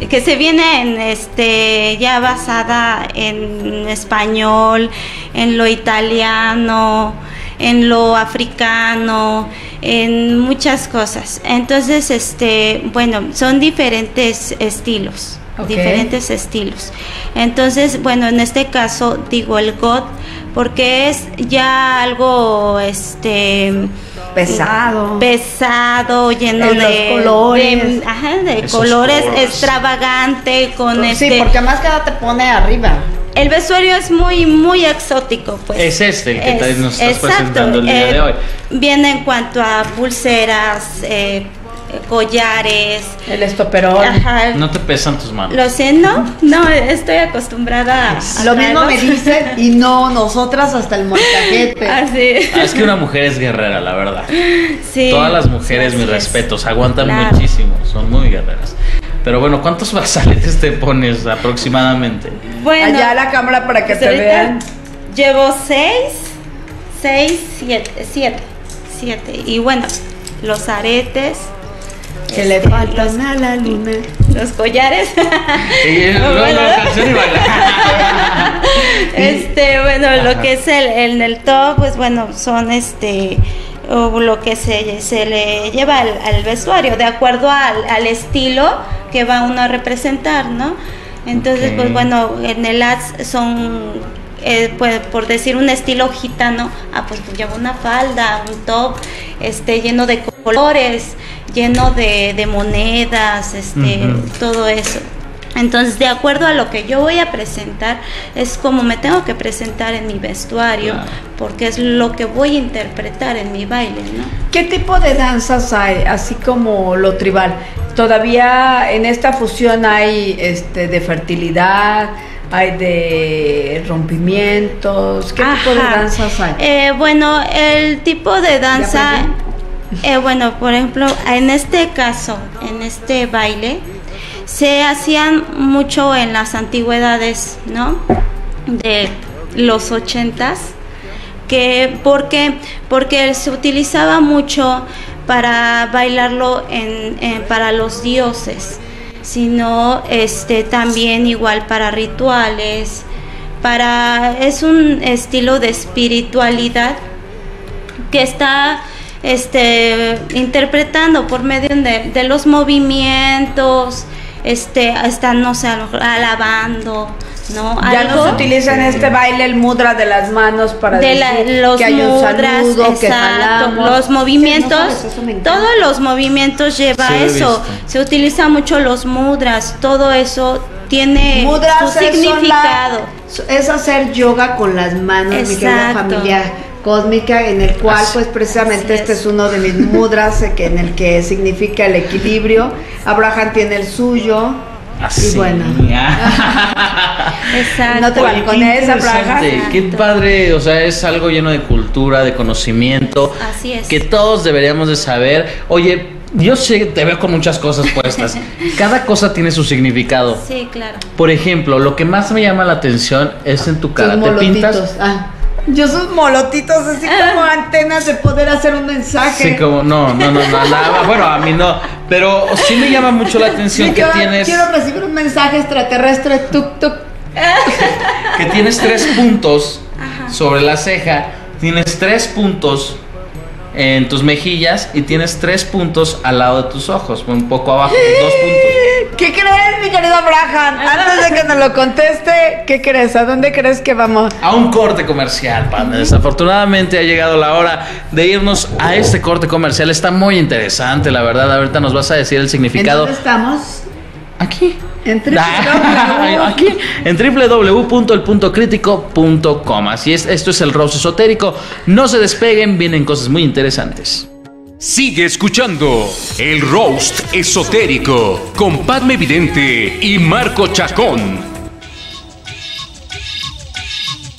que se viene en este ya basada en español, en lo italiano, en lo africano, en muchas cosas. Entonces, este, bueno, son diferentes estilos, diferentes estilos. Entonces, bueno, en este caso digo el God porque es ya algo este Pesado. pesado, lleno En los de colores. de, ajá, de colores colores. extravagante con sí, este porque más que nada te pone arriba. el vestuario es muy muy exótico, pues. Es este el que nos estás exacto, presentando el día eh, de hoy. Viene en cuanto a pulseras, eh, collares. El estoperón. Ajá. No te pesan tus manos. Lo sé, no, no, estoy acostumbrada a. a Lo mismo me dicen y no, nosotras hasta el molcajete. Así. Ah, es que una mujer es guerrera, la verdad. Sí. Todas las mujeres, mis es. respetos, aguantan Claro. muchísimo, son muy guerreras. Pero bueno, ¿cuántos brazaletes te pones aproximadamente? Bueno, Allá la cámara para que pues te vean. Llevo seis, seis, siete, siete, siete. Y bueno, los aretes, Que le faltan a la luna. los collares. Bueno. canción y baila. este, bueno, Ajá. lo que es el, el, el top, pues bueno, son este o lo que se, se le lleva al, al vestuario, de acuerdo al, al estilo que va uno a representar, ¿no? Entonces, pues bueno, en el ads son, eh, pues, por decir un estilo gitano, ah, pues lleva una falda, un top, este, lleno de colores, lleno de, de monedas, este, Ujú. todo eso. Entonces, de acuerdo a lo que yo voy a presentar, es como me tengo que presentar en mi vestuario, Claro. porque es lo que voy a interpretar en mi baile, ¿no? ¿Qué tipo de danzas hay, así como lo tribal? Todavía en esta fusión hay este de fertilidad, hay de rompimientos. ¿Qué tipo de Ajá. danzas hay? Eh, bueno, el tipo de danza, eh, bueno, por ejemplo, en este caso, en este baile, se hacían mucho en las antigüedades, ¿no? De los ochentas, que porque porque se utilizaba mucho para bailarlo en, para los dioses sino este también igual para rituales para es un estilo de espiritualidad que está este interpretando por medio de, de los movimientos este están no sé alabando no Ya no se Algo- utiliza en este baile el mudra de las manos para de la- decir los que hay un mudras, saludo, que exacto, jalamos. los Sí, movimientos, no sabes, todos los movimientos lleva Sí, eso. Se utiliza mucho los mudras, todo eso tiene Mudras su significado. la- es hacer yoga con las manos, mi querida Exacto. familia cósmica, en el cual Así- pues precisamente este es. uno de mis mudras eh, que en el que significa el equilibrio. Abraham tiene el suyo. Así. Y bueno. Exacto. No te Oye, balcones, Abraham. Qué padre, o sea, es algo lleno de cultura, de conocimiento. Así es. Que todos deberíamos de saber. Oye, yo sé, te veo con muchas cosas puestas. Cada cosa tiene su significado. Sí, claro. Por ejemplo, lo que más me llama la atención es en tu cara. ¿Te pintas? Ah. Yo sus molotitos así como antenas de poder hacer un mensaje. Sí, como no, no, no, no, nada. Bueno, a mí no. Pero sí me llama mucho la atención Sí, que yo tienes. Quiero recibir un mensaje extraterrestre, tuk tuk. que tienes tres puntos sobre la ceja, tienes tres puntos en tus mejillas y tienes tres puntos al lado de tus ojos, un poco abajo, dos puntos. ¿Qué crees, mi querido Abraham? Antes de que nos lo conteste, ¿qué crees? ¿A dónde crees que vamos? A un corte comercial, padre. Desafortunadamente ha llegado la hora de irnos a este corte comercial. Está muy interesante, la verdad. Ahorita nos vas a decir el ¿En significado. dónde estamos? Aquí. En Aquí, en www.elpuntocrítico.com. Así es, esto es el Rose Esotérico. No se despeguen, vienen cosas muy interesantes. Sigue escuchando el roast esotérico con Padme Vidente y Marco Chacón.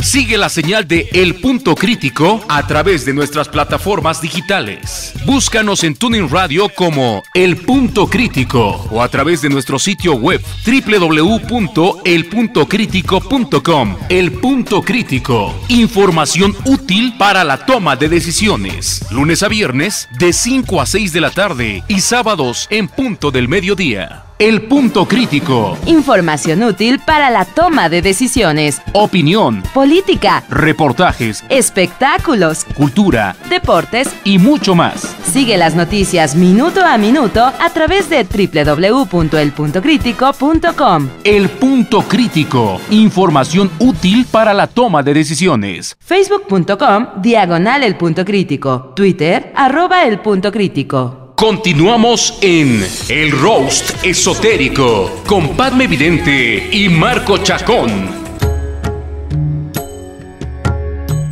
Sigue la señal de El Punto Crítico a través de nuestras plataformas digitales. Búscanos en Tuning Radio como El Punto Crítico o a través de nuestro sitio web www.elpuntocrítico.com. El Punto Crítico. Información útil para la toma de decisiones. Lunes a viernes de 5 a 6 de la tarde y sábados en punto del mediodía. El Punto Crítico. Información útil para la toma de decisiones. Opinión, Política, reportajes, espectáculos, cultura deportes. y mucho más. Sigue las noticias minuto a minuto a través de www.elpuntocrítico.com. El Punto Crítico. Información útil para la toma de decisiones. Facebook.com Diagonal El Punto Crítico. Twitter arroba El Punto Crítico. Continuamos en El Roast Esotérico con Padme Vidente y Marco Chacón.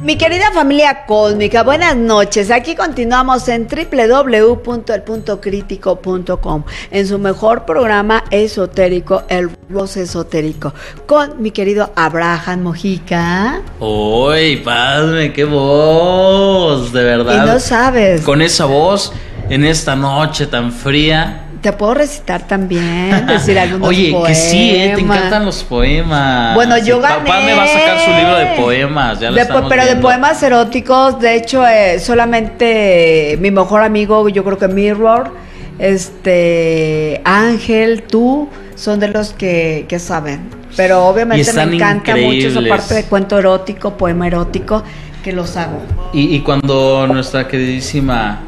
Mi querida familia cósmica, buenas noches. Aquí continuamos en www.elpuntocrítico.com en su mejor programa esotérico, El Roast Esotérico, con mi querido Abraham Mojica. ¡Uy, padre! ¡Qué voz! De Y verdad. no sabes, Con esa voz, en esta noche tan fría. te puedo recitar también, decir algunos Oye, poemas. que sí, ¿eh? te encantan los poemas. Bueno, yo gané. Papá me va a sacar su libro de poemas, ya lo De estamos pero de poemas eróticos, de hecho, eh, solamente mi mejor amigo, yo creo que Mirror, este Ángel, tú, son de los que, que saben. Pero obviamente me encanta mucho esa parte de cuento erótico, poema erótico, que los hago. Y, y cuando nuestra queridísima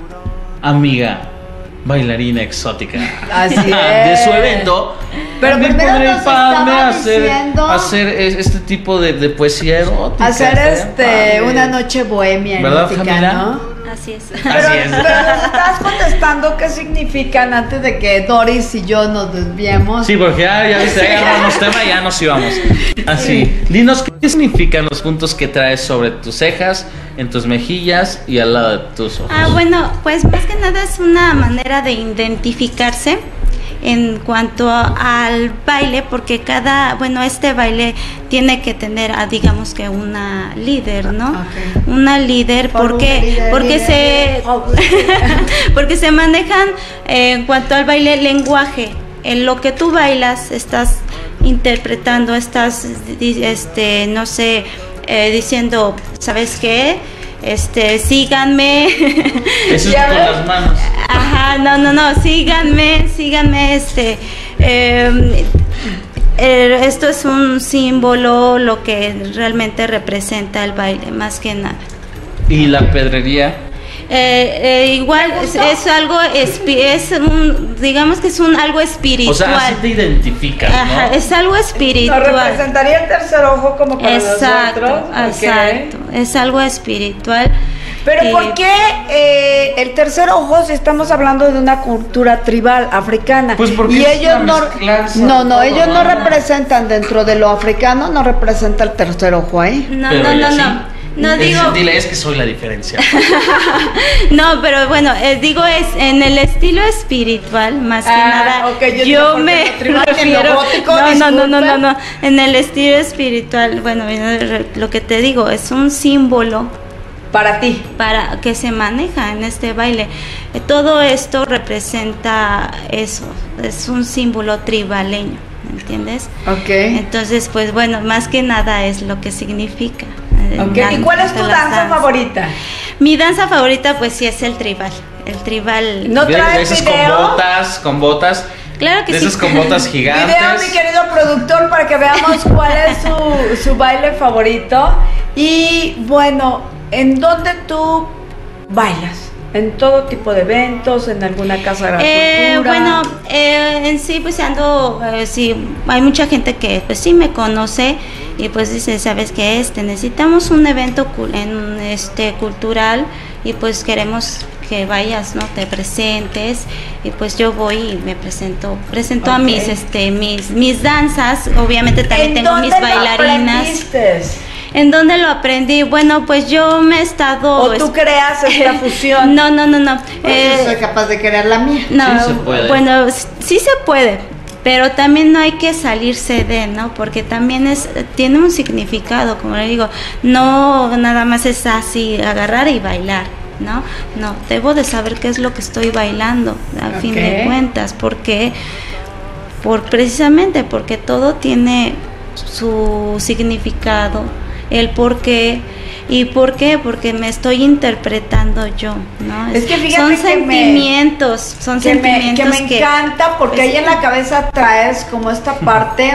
amiga bailarina exótica Así de es. su evento Pero también podría estaba hacer, diciendo- hacer es- este tipo de, de poesía erótica Hacer este una noche bohemia ¿Verdad, erótica? ¿no? Así es. Pero, Así es. pero nos estabas contestando qué significan antes de que Doris y yo nos desviemos. Sí, porque ya, ya viste, ya agarramos tema y ya nos íbamos. Así, dinos qué significan los puntos que traes sobre tus cejas, en tus mejillas y al lado de tus ojos. Ah, bueno, pues más que nada es una manera de identificarse en cuanto al baile, porque cada, bueno, este baile tiene que tener, ah, digamos que una líder, ¿no? Ok. Una líder, Por porque, una líder, porque líder, se, porque se manejan eh, en cuanto al baile lenguaje. En lo que tú bailas, estás interpretando, estás, este, no sé, eh, diciendo, ¿sabes qué? Este, síganme. Eso es con ves. las manos. Ajá, no, no, no, síganme, síganme, este, eh, eh, esto es un símbolo, lo que realmente representa el baile, más que nada. Y la pedrería. Eh, eh, igual es, es algo, espi- es un, digamos que es un algo O espiritual. sea, así te identificas, ¿no? Ajá, es algo Nos espiritual. representaría el tercer ojo como para Exacto, nosotros. exacto, es algo espiritual. Pero Y- ¿por qué eh, el tercer ojo si estamos hablando de una cultura tribal africana? Pues porque y es ellos no, no, no, todo, ellos no ¿no? representan dentro de lo africano, no representa el tercer ojo ahí. No, Pero no, no, sí. no. No Es- digo, Dile, es que soy la diferencia. No, pero bueno, eh, digo es en el estilo espiritual más que Ah, nada. ok, yo me refiero. gótico, no, no, no, no, no, no. En el estilo espiritual, bueno, lo que te digo es un símbolo Para ti. para que se maneja en este baile. Eh, Todo esto representa eso, es un símbolo tribaleño, ¿entiendes? Ok. Entonces, pues bueno, más que nada es lo que significa. Eh, Ok, dan- ¿Y cuál es tu danza favorita? Mi danza favorita, pues sí, es el tribal. El tribal. ¿No de traes esas con video? botas, con botas. Claro que de sí. esas con botas gigantes. Video, mi querido productor, para que veamos cuál es su, su baile favorito. Y bueno, ¿en dónde tú bailas? ¿En todo tipo de eventos? ¿En alguna casa de la Eh, cultura? bueno, eh, en sí, pues ando, eh, sí, hay mucha gente que pues sí me conoce y pues dice, ¿sabes qué? Este, necesitamos un evento cul- en, este, cultural y pues queremos que vayas, ¿no? Te presentes y pues yo voy y me presento, presento a mis, este, mis, mis danzas, obviamente también ¿En tengo mis bailarinas. aprendiste? ¿En dónde lo aprendí? Bueno, pues yo me he estado... ¿O tú creas esta fusión? No, no, no, no. Pues Eh, yo soy capaz de crear la mía. no, Sí se puede. bueno, sí se puede, pero también no hay que salirse de, ¿no? Porque también es tiene un significado, como le digo, no nada más es así agarrar y bailar, ¿no? No, debo de saber qué es lo que estoy bailando, a fin de cuentas, porque por precisamente porque todo tiene su significado, el por qué y por qué, porque me estoy interpretando yo, ¿no? Es que fíjate son que me- sentimientos, son que me, sentimientos que me que encanta porque pues, ahí en la cabeza traes como esta parte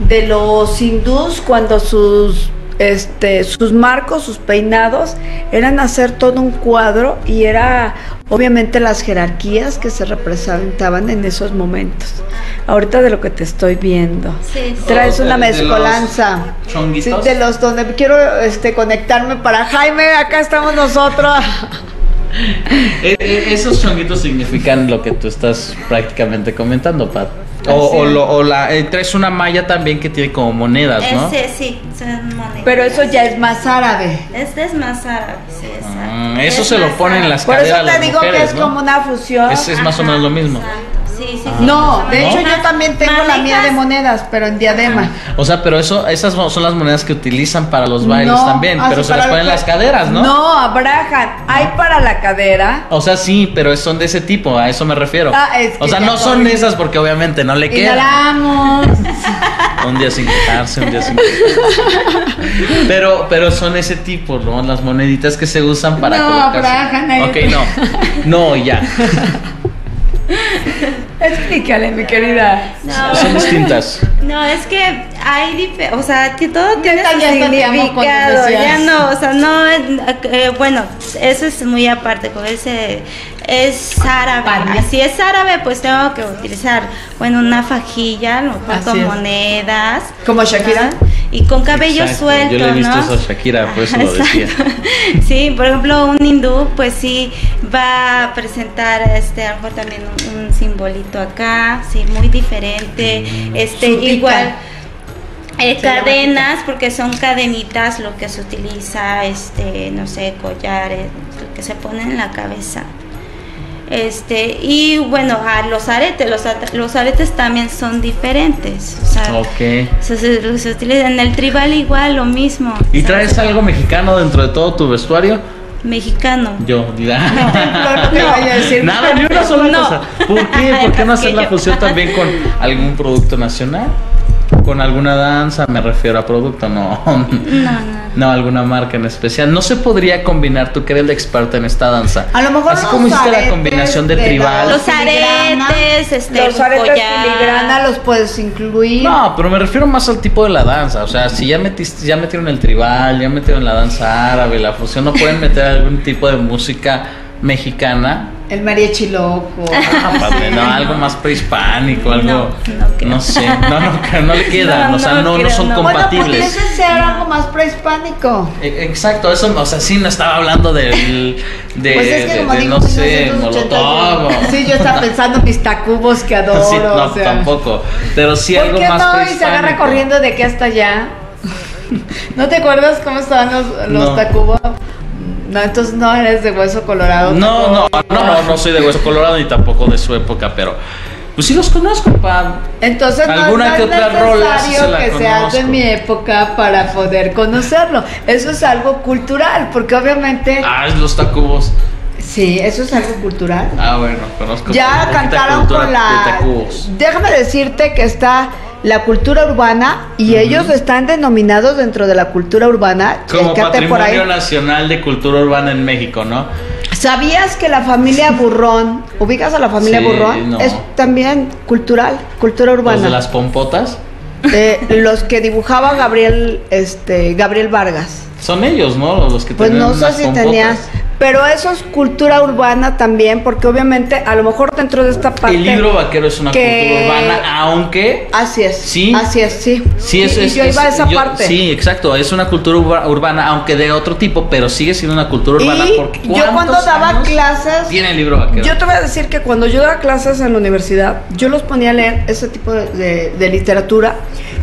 de los hindús cuando sus este sus marcos, sus peinados eran hacer todo un cuadro y era obviamente las jerarquías que se representaban en esos momentos. Ahorita de lo que te estoy viendo. Sí, sí. Traes Oh, una de- de los mezcolanza. chonguitos. Sí, de los donde quiero este conectarme para Jaime, acá estamos nosotros. Eh, eh, esos chonguitos significan lo que tú estás prácticamente comentando, Pat. O, o lo- o la, eh, traes una malla también que tiene como monedas, ¿no? Ese sí, son monedas. Pero eso ya es más árabe. Este es más árabe, sí, exacto. Ah, eso Es se lo ponen en las Por eso te las digo que mujeres, es ¿no? como una fusión. Es, es más o menos lo mismo. exacto. Sí, sí, sí. No, de hecho yo también tengo la mía de monedas, pero en diadema. O sea, pero eso, esas son las monedas que utilizan para los bailes No, también, así pero se para las ponen en las caderas, ¿no? No, Abraham, hay para la cadera. O sea, sí, pero son de ese tipo, a eso me refiero. Ah, es que o sea, ya no son esas porque obviamente no le quedan. Inhalamos. Un día sin quejarse, un día sin quejarse. Pero, pero son ese tipo, ¿no? Las moneditas que se usan para No, colocarse. Abraham, Ok, no. No, ya. Explícale, mi querida. No, Son distintas. no, es que hay, o sea, que todo tiene su significado. Ya no, o sea, no, eh, bueno, eso es muy aparte, con ese es árabe. Si es árabe, pues tengo que utilizar, bueno, una fajilla, a lo mejor Así con monedas. ¿Como Shakira? Y con cabello Exacto, suelto, yo le he visto ¿no? eso a Shakira, por eso lo decía. Sí, por ejemplo, un hindú, pues sí, va a presentar este, a lo mejor también un, un simbolito acá, sí, muy diferente. Este, Su tica. igual. eh, cadenas, porque son cadenitas lo que se utiliza, este, no sé, collares, lo que se pone en la cabeza. Este, y bueno, a los aretes, los, los aretes también son diferentes. O sea, Ok. se, se, en el tribal igual lo mismo. ¿Y traes algo mexicano dentro de todo tu vestuario? Mexicano. Yo, ya. No a decir. Nada, ni una sola No. cosa. ¿Por qué? ¿Por qué no hacer la fusión también con algún producto nacional? ¿Con alguna danza? Me refiero a producto, no. No, no. No, alguna marca en especial. No se podría combinar, tú que eres la experta en esta danza. A lo mejor Así como hiciste la combinación de de tribal. Los aretes, este, los aretes filigrana los puedes incluir. No, pero me refiero más al tipo de la danza. O sea, si ya metiste, ya metieron el tribal, ya metieron la danza árabe, la fusión, no pueden meter algún tipo de música mexicana. El mariachi loco. Ah, padre, no, algo más prehispánico, algo. No, no creo. sé, no, no, no le quedan, No, o sea, no no, no creo, son no. Bueno, compatibles. pudiese ser algo más prehispánico. E- Exacto, eso, o sea, sí, no estaba hablando del, de, Pues es que de- como de, digo, no sé, 1981. molotov. Sí, yo estaba pensando en mis tacubos que adoro. Sí, no, o sea. tampoco, pero sí ¿Por algo qué más no? Y se prehispánico. agarra corriendo de aquí hasta allá. ¿No te acuerdas cómo estaban los, los No. tacubos? No, entonces no eres de hueso colorado. No, no, no, no, no soy de hueso colorado ni tampoco de su época, pero pues sí los conozco, pa. Entonces Alguna no que es otra rola sí se la que seas de mi época para poder conocerlo. Eso es algo cultural, porque obviamente... Ah, es los tacubos. Sí, eso es algo cultural. Ah, bueno, conozco. Ya cantaron con la... De tacubos. Déjame decirte que está la cultura urbana y ellos están denominados dentro de la cultura urbana. Como por patrimonio ahí. nacional de cultura urbana en México, ¿no? ¿Sabías que la familia Burrón, ubicas a la familia Sí, Burrón? no. Es también cultural, cultura Los urbana. de las pompotas. Eh, los que dibujaba Gabriel, este, Gabriel Vargas. Son ellos, ¿no? Los que Pues no sé si pompotas. tenía, pero eso es cultura urbana también, porque obviamente a lo mejor dentro de esta parte. El libro vaquero es una que- cultura urbana, aunque Así es. Sí. Así es, sí. Sí, es, Y es- yo iba a es- esa yo- parte. Sí, exacto. Es una cultura urba- urbana, aunque de otro tipo, pero sigue siendo una cultura urbana. Y porque yo cuando ¿cuántos daba clases, Tiene el libro vaquero. yo te voy a decir que cuando yo daba clases en la universidad, yo los ponía a leer ese tipo de, de- de literatura,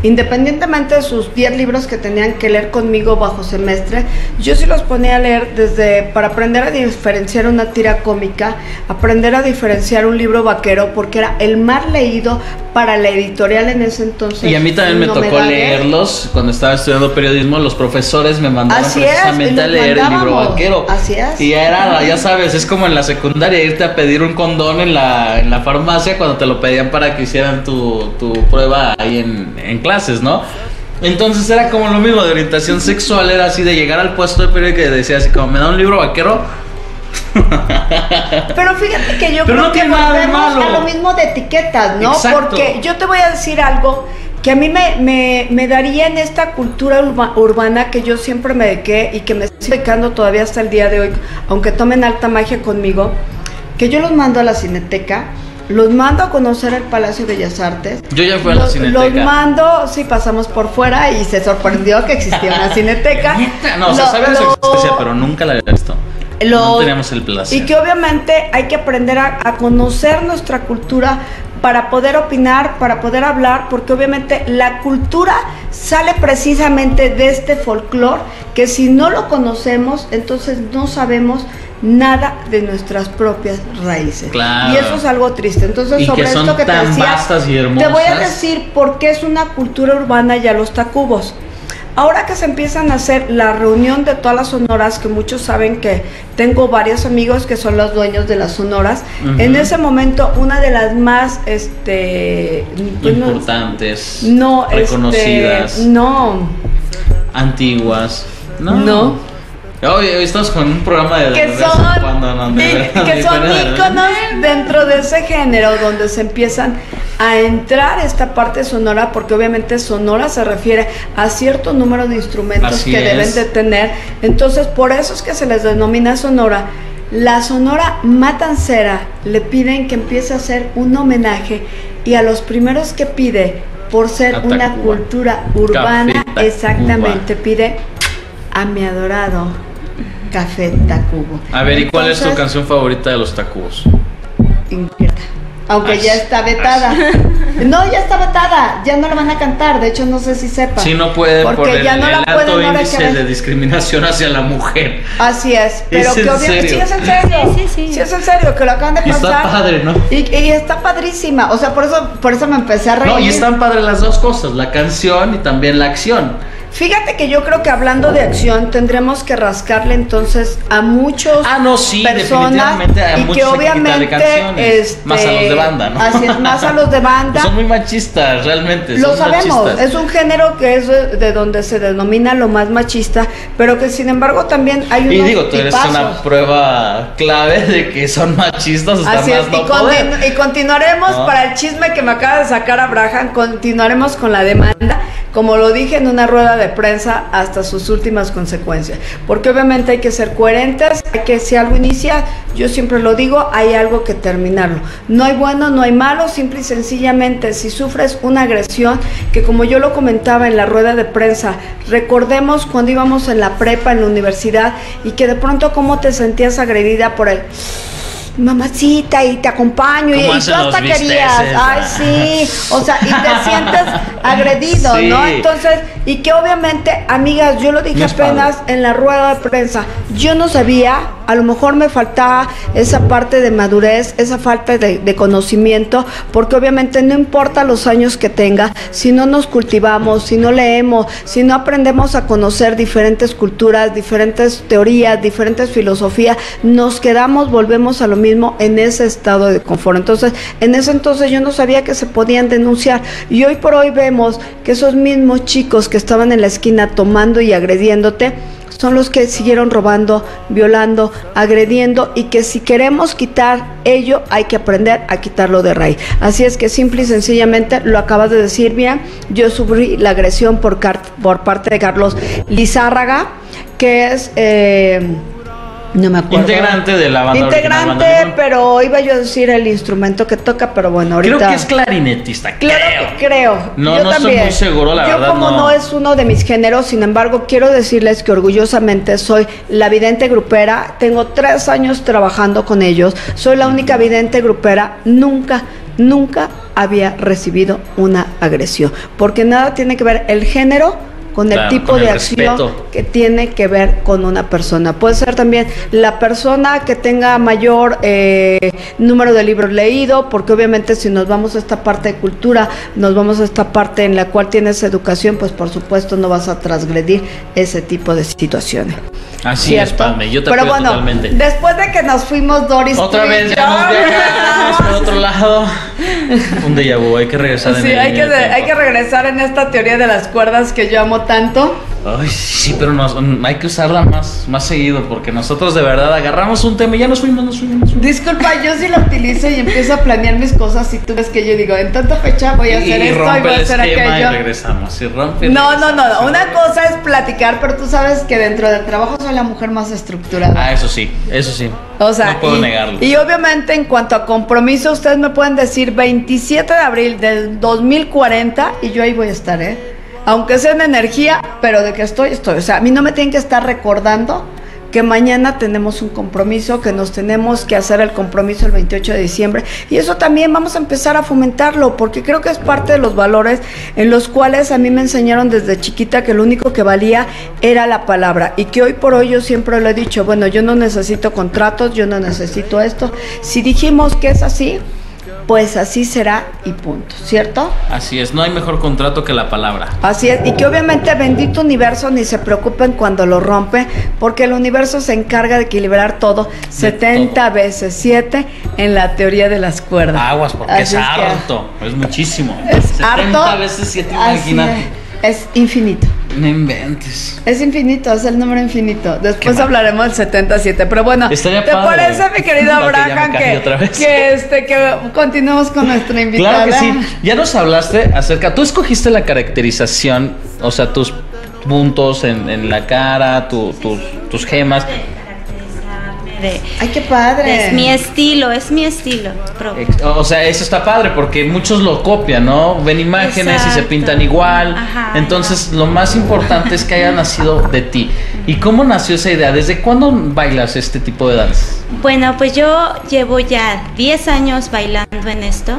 independientemente de sus 10 libros que tenían que leer conmigo bajo semestre, yo sí los ponía a leer desde para aprender a diferenciar una tira cómica, aprender a diferenciar un libro vaquero, porque era el más leído para la editorial en ese entonces. Y a mí también me No tocó leerlos cuando estaba estudiando periodismo. Los profesores me mandaban Así precisamente a leer el libro vaquero. Así es. Y era, ya sabes, es como en la secundaria irte a pedir un condón en la, en la farmacia cuando te lo pedían para que hicieran tu, tu prueba ahí en, en clases, ¿no? Entonces era como lo mismo de orientación sexual, era así de llegar al puesto de periódico y decía así como, ¿me da un libro vaquero? Pero fíjate que yo Pero creo no que tiene nada de malo. a lo mismo de etiquetas, ¿no? Exacto. Porque yo te voy a decir algo que a mí me, me, me daría en esta cultura urba- urbana que yo siempre me dediqué y que me sigo dedicando todavía hasta el día de hoy, aunque tomen alta magia conmigo, que yo los mando a la cineteca, los mando a conocer el Palacio de Bellas Artes. Yo ya fui a la Los- Cineteca. Los mando, sí, pasamos por fuera y se sorprendió que existía una cineteca. No, o sea, Lo- sabía de su lo- existencia, pero nunca la había visto. no los- teníamos el placer. Y que obviamente hay que aprender a, a conocer nuestra cultura para poder opinar, para poder hablar, porque obviamente la cultura sale precisamente de este folclore que si no lo conocemos, entonces no sabemos nada de nuestras propias raíces. Claro. Y eso es algo triste. Entonces, Y que sobre son esto que te decía, y te voy a decir por qué es una cultura urbana ya los tacubos. Ahora que se empiezan a hacer la reunión de todas las sonoras, que muchos saben que tengo varios amigos que son los dueños de las sonoras, en ese momento una de las más, este, pues no- Importantes, no, este, reconocidas, no, antiguas. No. No. Hoy, hoy estamos con un programa de que son, cuando no, de que son íconos dentro de ese género donde se empiezan a entrar esta parte sonora porque obviamente sonora se refiere a cierto número de instrumentos Así que deben de tener. Entonces por eso es que se les denomina sonora. La sonora matancera le piden que empiece a hacer un homenaje y a los primeros que pide por ser una cultura urbana Café exactamente pide a mi adorado Café Tacubo. A ver, ¿y cuál es tu canción favorita de los Tacubos? Ingrata. Aunque Ay, ya está vetada. No, ya está vetada. Ya no la van a cantar. De hecho, no sé si sepa. Sí, no pueden Porque por el, ya no la el pueden alto ahora índice de discriminación hacia la mujer. Así es. Pero ¿Es que en obviamente. serio? Sí, es en serio. Sí, sí, sí. es en serio, que lo acaban de Y está pasar. padre, ¿no? Y, y está padrísima. O sea, por eso, por eso me empecé a reír. No, y están padres las dos cosas, la canción y también la acción. Fíjate que yo creo que hablando de acción tendremos que rascarle entonces a muchos Ah, no, sí, personas a y muchos que obviamente este, Más a los de banda, ¿no? Así es, más a los de banda. Son muy machistas, realmente. Lo sabemos, machistas. es un género que es de, de donde se denomina lo más machista, pero que sin embargo también hay unos Y digo, tú eres tipazos. una prueba clave de que son machistas hasta Así más es, no y, poder. continu- y continuaremos No. para el chisme que me acaba de sacar Abraham, continuaremos con la demanda, como lo dije en una rueda de prensa, hasta sus últimas consecuencias. Porque obviamente hay que ser coherentes, hay que si algo inicia, yo siempre lo digo, hay algo que terminarlo. No hay bueno, no hay malo, simple y sencillamente si sufres una agresión, que como yo lo comentaba en la rueda de prensa, recordemos cuando íbamos en la prepa, en la universidad, y que de pronto cómo te sentías agredida por el mamacita y te acompaño y, ¿Cómo y tú hasta querías, bisteces? ay sí, o sea, y te sientes agredido, Sí. ¿no? Entonces, y que obviamente, amigas, yo lo dije apenas en la rueda de prensa, yo no sabía, a lo mejor me faltaba esa parte de madurez, esa falta de, conocimiento, porque obviamente no importa los años que tenga, si no nos cultivamos, si no leemos, si no aprendemos a conocer diferentes culturas, diferentes teorías, diferentes filosofías, nos quedamos, volvemos a lo mismo en ese estado de confort. Entonces, en ese entonces yo no sabía que se podían denunciar y hoy por hoy vemos que esos mismos chicos que estaban en la esquina tomando y agrediéndote, son los que siguieron robando, violando, agrediendo y que si queremos quitar ello hay que aprender a quitarlo de raíz. Así es que simple y sencillamente lo acabas de decir bien, yo sufrí la agresión por, por parte de Carlos Lizárraga, que es... eh, no me acuerdo. Integrante de la banda Integrante, pero iba yo a decir el instrumento que toca, pero bueno, ahorita... Creo que es clarinetista, Claro creo. que creo. No, Yo no estoy también. muy seguro, la Yo verdad, como no. no. es uno de mis géneros, sin embargo, quiero decirles que orgullosamente soy la vidente grupera. Tengo tres años trabajando con ellos. Soy la única vidente grupera. Nunca, nunca había recibido una agresión. Porque nada tiene que ver el género con el Claro, tipo con de acción que tiene que ver con una persona. Puede ser también la persona que tenga mayor eh, número de libros leído, porque obviamente si nos vamos a esta parte de cultura, nos vamos a esta parte en la cual tienes educación, pues por supuesto no vas a transgredir ese tipo de situaciones. Así es, Padme, yo te Pero bueno, totalmente. después de que nos fuimos Doris Otra vez ya nos viajamos por otro lado. Un déjà vu, hay que regresar en Sí, hay que, hay que regresar en esta teoría de las cuerdas que yo amo tanto. Ay, sí, pero nos- hay que usarla más, más seguido porque nosotros de verdad agarramos un tema y ya nos fuimos, nos fuimos. nos fuimos. Disculpa, yo sí lo utilizo y empiezo a planear mis cosas y tú ves que yo digo, en tanta fecha voy a hacer y, esto y voy a hacer y aquello. regresamos. Y rompe y No, no, no, una cosa es platicar, pero tú sabes que dentro del trabajo soy la mujer más estructurada. Ah, eso sí, eso sí. O sea, no puedo y, negarlo. y obviamente en cuanto a compromiso, ustedes me pueden decir 27 de abril del 2040 y yo ahí voy a estar, ¿eh? Aunque sea en energía, pero de que estoy, estoy. O sea, a mí no me tienen que estar recordando que mañana tenemos un compromiso, que nos tenemos que hacer el compromiso el 28 de diciembre. Y eso también vamos a empezar a fomentarlo, porque creo que es parte de los valores en los cuales a mí me enseñaron desde chiquita que lo único que valía era la palabra. Y que hoy por hoy yo siempre lo he dicho, bueno, yo no necesito contratos, yo no necesito esto. Si dijimos que es así, pues así será y punto, ¿cierto? Así es, no hay mejor contrato que la palabra. Así es, y que obviamente bendito universo ni se preocupen cuando lo rompe, porque el universo se encarga de equilibrar todo 70 veces 7 en la teoría de las cuerdas. Aguas, porque Así es harto, es muchísimo. Es 70 harto. veces 7, así imagínate. Es, es infinito. No inventes. Es infinito, es el número infinito. Después Qué hablaremos del 77. Pero bueno, Estaría ¿te padre. parece, mi querido No, Abraham, que, este, que continuemos con nuestra invitada? Claro que sí. Ya nos hablaste acerca. Tú escogiste la caracterización, o sea, tus puntos en, en la cara, tu- tus, tus gemas. De- Ay, qué padre. Es mi estilo, es mi estilo propio. O sea, eso está padre porque muchos lo copian, ¿no? Ven imágenes y se pintan igual. Ajá, Entonces, lo más importante es que haya nacido de ti. ¿Y cómo nació esa idea? ¿Desde cuándo bailas este tipo de danzas? Bueno, pues yo llevo ya 10 años bailando en esto.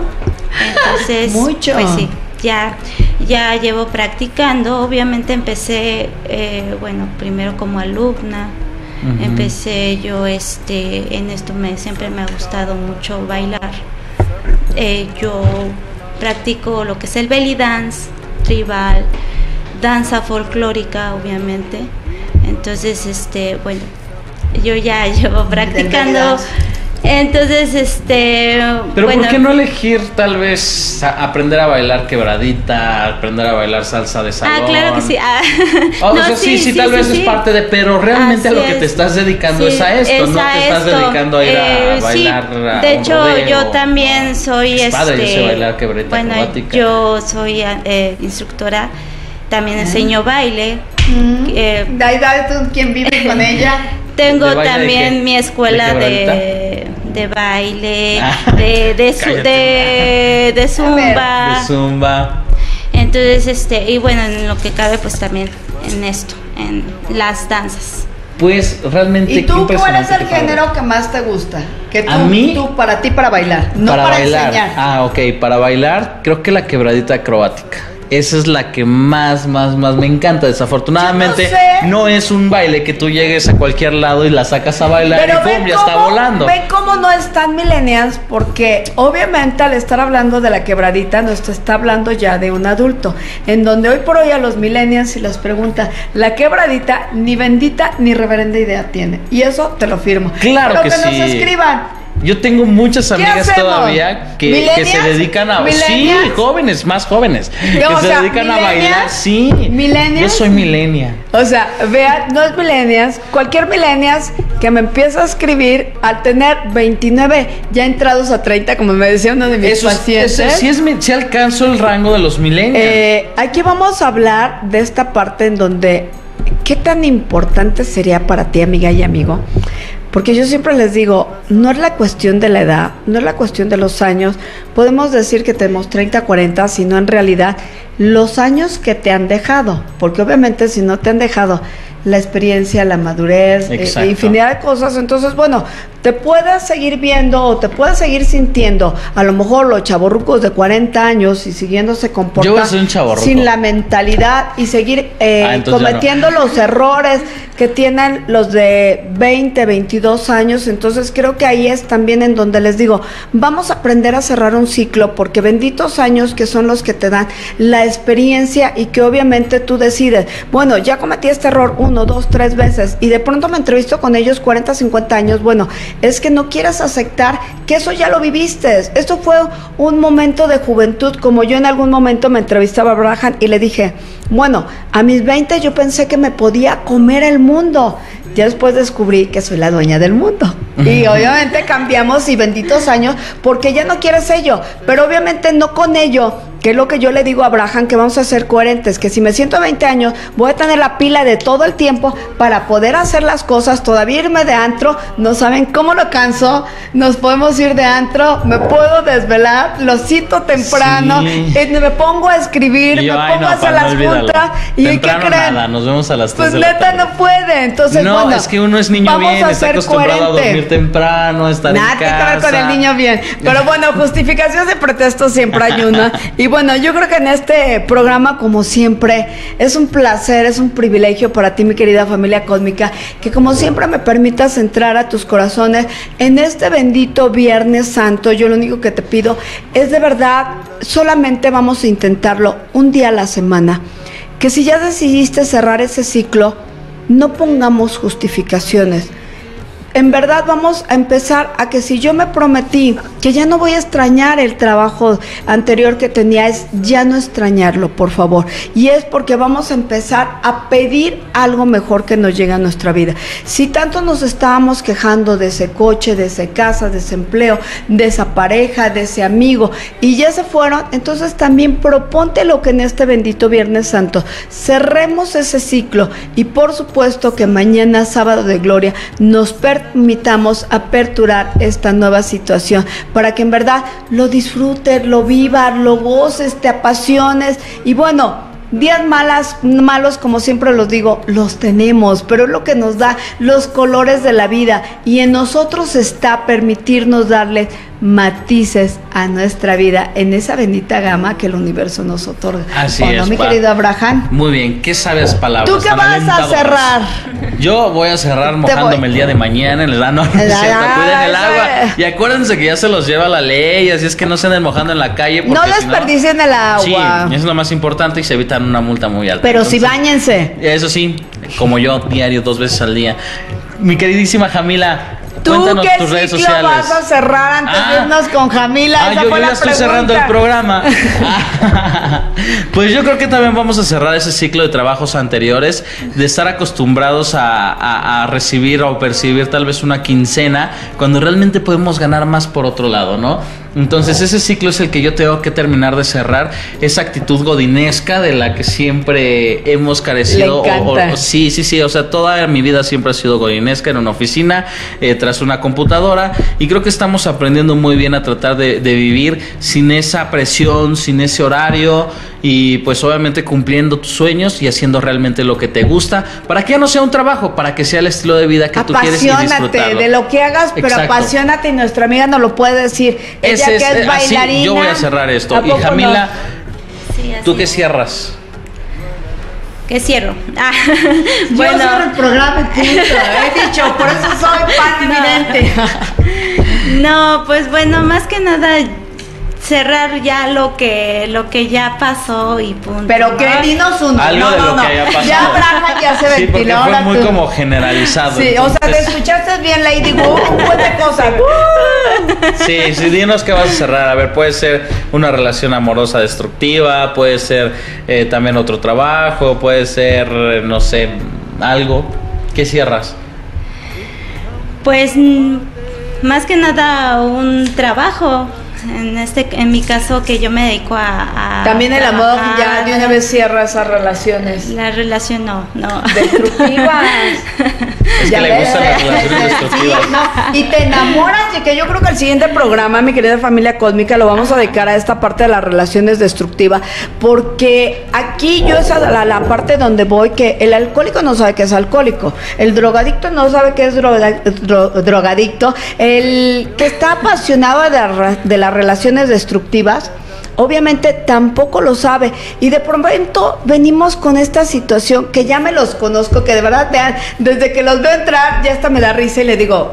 Entonces, Mucho. pues sí, ya, ya llevo practicando. Obviamente empecé, eh, bueno, primero como alumna. Empecé yo, este, en esto me siempre me ha gustado mucho bailar. Eh, yo practico lo que es el belly dance, tribal, danza folclórica, obviamente. Entonces, este, bueno, yo ya llevo practicando. Entonces, este, Pero bueno, ¿por qué no elegir tal vez a- aprender a bailar quebradita, aprender a bailar salsa de salón? Ah, claro que sí. ah. Oh, No, o sea, sí, sí, tal vez es parte de, pero realmente a lo que te es. estás dedicando Sí, es a esto, es no a te estás esto. dedicando a ir a Eh, sí, bailar. a de un hecho, rodeo. yo también soy Es padre, yo sé este, bailar quebreta bueno, acrobática. yo soy eh, instructora, también enseño baile. Mm. eh, Dai, tú, ¿quién vive con ella? tengo ¿De baile de también mi escuela ¿De de, de baile, Ah. de, de, su- de, de zumba. De zumba. Entonces, este, y bueno, en lo que cabe, pues también en esto, en las danzas. Pues realmente. ¿Y tú cuál es el género que más te gusta? Que tú, A mí- tú para ti para bailar, no para, bailar. enseñar. Ah, ok, para bailar, creo que la quebradita acrobática. Esa es la que más, más, más me encanta. Desafortunadamente, no no, sé. es un baile que tú llegues a cualquier lado y la sacas a bailar Pero y pum, ven ya cómo, está volando. ven cómo no están millennials, porque obviamente al estar hablando de la quebradita, nos está hablando ya de un adulto, en donde hoy por hoy a los millennials si les pregunta, la quebradita ni bendita ni reverenda idea tiene. Y eso te lo firmo. Claro Pero que que nos sí. escriban. Yo tengo muchas ¿Qué amigas todavía que, que se dedican a. Sí, jóvenes, más jóvenes. No, que o se sea, dedican a bailar. Sí. Yo soy millennial. O sea, vea, no es millennials, cualquier millennials que me empieza a escribir al tener 29 ya entrados a 30, como me decía uno de mis Eso es, pacientes. eso, sí, es, sí alcanzo el rango de los millennials. Eh, aquí vamos a hablar de esta parte en donde, ¿qué tan importante sería para ti, amiga y amigo? Porque yo siempre les digo, no es la cuestión de la edad, no es la cuestión de los años. Podemos decir que tenemos 30, 40, sino en realidad los años que te han dejado. Porque obviamente si no te han dejado la experiencia, la madurez, eh, infinidad de cosas, entonces bueno, te puedes seguir viendo o te puedes seguir sintiendo, a lo mejor los chavorrucos de 40 años y siguiéndose comportando sin la mentalidad y seguir eh, Ah, no. cometiendo los errores que tienen los de 20, 22 años. Entonces creo que ahí es también en donde les digo, vamos a aprender a cerrar un ciclo porque benditos años que son los que te dan la experiencia y que obviamente tú decides, bueno, ya cometí este error uno, dos, tres veces y de pronto me entrevisto con ellos 40, 50 años, bueno, es que no quieras aceptar que eso ya lo viviste. Esto fue un momento de juventud, como yo en algún momento me entrevistaba a Abraham y le dije, bueno, a mis 20 yo pensé que me podía comer el mundo. Ya después descubrí que soy la dueña del mundo. Y obviamente cambiamos y benditos años porque ya no quieres ello. Pero obviamente no con ello, que es lo que yo le digo a Abraham, que vamos a ser coherentes, que si me siento 20 años, voy a tener la pila de todo el tiempo para poder hacer las cosas, todavía irme de antro, no saben cómo lo canso, nos podemos ir de antro, me puedo desvelar, lo cito temprano, Sí. eh, me pongo a escribir, Y yo, me pongo no, a hacer no las olvídalo. juntas y ¿qué Temprano creen? nada, nos vemos a las Pues 3 de la neta tarde. no puede, entonces no, bueno, es que uno es niño vamos bien, a está ser acostumbrado a coherente. dormir temprano, a estar Nada en que ver casa. con el niño bien. Pero bueno, justificaciones de pretexto siempre hay una. Y bueno, yo creo que en este programa, como siempre, es un placer, es un privilegio para ti, mi querida familia cósmica, que como siempre me permitas entrar a tus corazones en este bendito Viernes Santo. Yo lo único que te pido es de verdad, solamente vamos a intentarlo un día a la semana. Que si ya decidiste cerrar ese ciclo, no pongamos justificaciones en verdad vamos a empezar a que si yo me prometí que ya no voy a extrañar el trabajo anterior que tenía, es ya no extrañarlo, por favor. Y es porque vamos a empezar a pedir algo mejor que nos llegue a nuestra vida. Si tanto nos estábamos quejando de ese coche, de esa casa, de ese empleo, de esa pareja, de ese amigo, y ya se fueron, entonces también proponte lo que en este bendito Viernes Santo cerremos ese ciclo y por supuesto que mañana, sábado de gloria, nos permitamos aperturar esta nueva situación para que en verdad lo disfrutes, lo vivas, lo goces, te apasiones. Y bueno, Días malas, malos, como siempre los digo, los tenemos, pero es lo que nos da los colores de la vida. Y en nosotros está permitirnos darle matices a nuestra vida en esa bendita gama que el universo nos otorga. Así Bueno, es, mi pa. querido Abraham. Muy bien, qué sabias palabras. ¿Tú qué vas a cerrar? Yo voy a cerrar mojándome el día de mañana en el ano. No, cuiden el agua. Y acuérdense que ya se los lleva la ley, así es que no se anden mojando en la calle. No desperdicien el Sí, agua. es lo más importante y se evitan una multa muy alta. pero si bañense. Eso sí, como yo, diario, dos veces al día. Mi queridísima Jamila, ¿Tú cuéntanos qué tus redes sociales. vas a cerrar antes de Ah. irnos con Jamila? Ah, Esa yo, fue yo la ya estoy pregunta. cerrando el programa. pues yo creo que también vamos a cerrar ese ciclo de trabajos anteriores, de estar acostumbrados a, a- a recibir o percibir tal vez una quincena, cuando realmente podemos ganar más por otro lado, ¿no? Entonces ese ciclo es el que yo tengo que terminar de cerrar, esa actitud godinesca de la que siempre hemos carecido. Le o- o- encanta. o Sí, sí, sí. O sea, toda mi vida siempre ha sido godinesca en una oficina, eh, tras una computadora. Y creo que estamos aprendiendo muy bien a tratar de, de vivir sin esa presión, sin ese horario. Y pues obviamente cumpliendo tus sueños y haciendo realmente lo que te gusta. Para que ya no sea un trabajo, para que sea el estilo de vida que tú quieres y Apasionate disfrutarlo. de lo que hagas, pero Exacto. apasionate y nuestra amiga nos lo puede decir. Ella Ese que es, es, eh, así, bailarina. yo voy a cerrar esto. ¿a Y Jamila, no? Sí, así ¿tú qué es. cierras? ¿Qué cierro? Ah, Yo bueno, cierro el programa punto. He dicho, por eso soy No. evidente. no, pues bueno, más que nada cerrar ya lo que lo que ya pasó y punto. Pero que ¿no? dinos uno. Algo no, de no, lo no. que haya pasado. Ya Braja ya se Sí, porque ventiló. fue muy tú. como generalizado. Sí, o sea, te escuchaste bien, Lady Wu, un buen de cosas. Sí, sí, dinos qué vas a cerrar. A ver, puede ser una relación amorosa destructiva, puede ser eh, también otro trabajo, puede ser, eh, no sé, algo. ¿Qué cierras? Pues más que nada un trabajo. En este, en mi caso que yo me dedico a, a También el amor ya de una vez cierra esas relaciones La relación no, no. destructivas. Es que le gustan las relaciones destructivas. Sí, no, y te enamoras y que yo creo que el siguiente programa, mi querida familia cósmica, lo vamos a dedicar a esta parte de las relaciones destructivas, porque aquí yo esa es la, la parte donde voy que el alcohólico no sabe que es alcohólico, el drogadicto no sabe que es droga- dro- drogadicto, el que está apasionado de, la ra- de las relaciones destructivas. Obviamente tampoco lo sabe y de pronto venimos con esta situación que ya me los conozco, que de verdad vean, desde que los veo entrar ya hasta me da risa y le digo,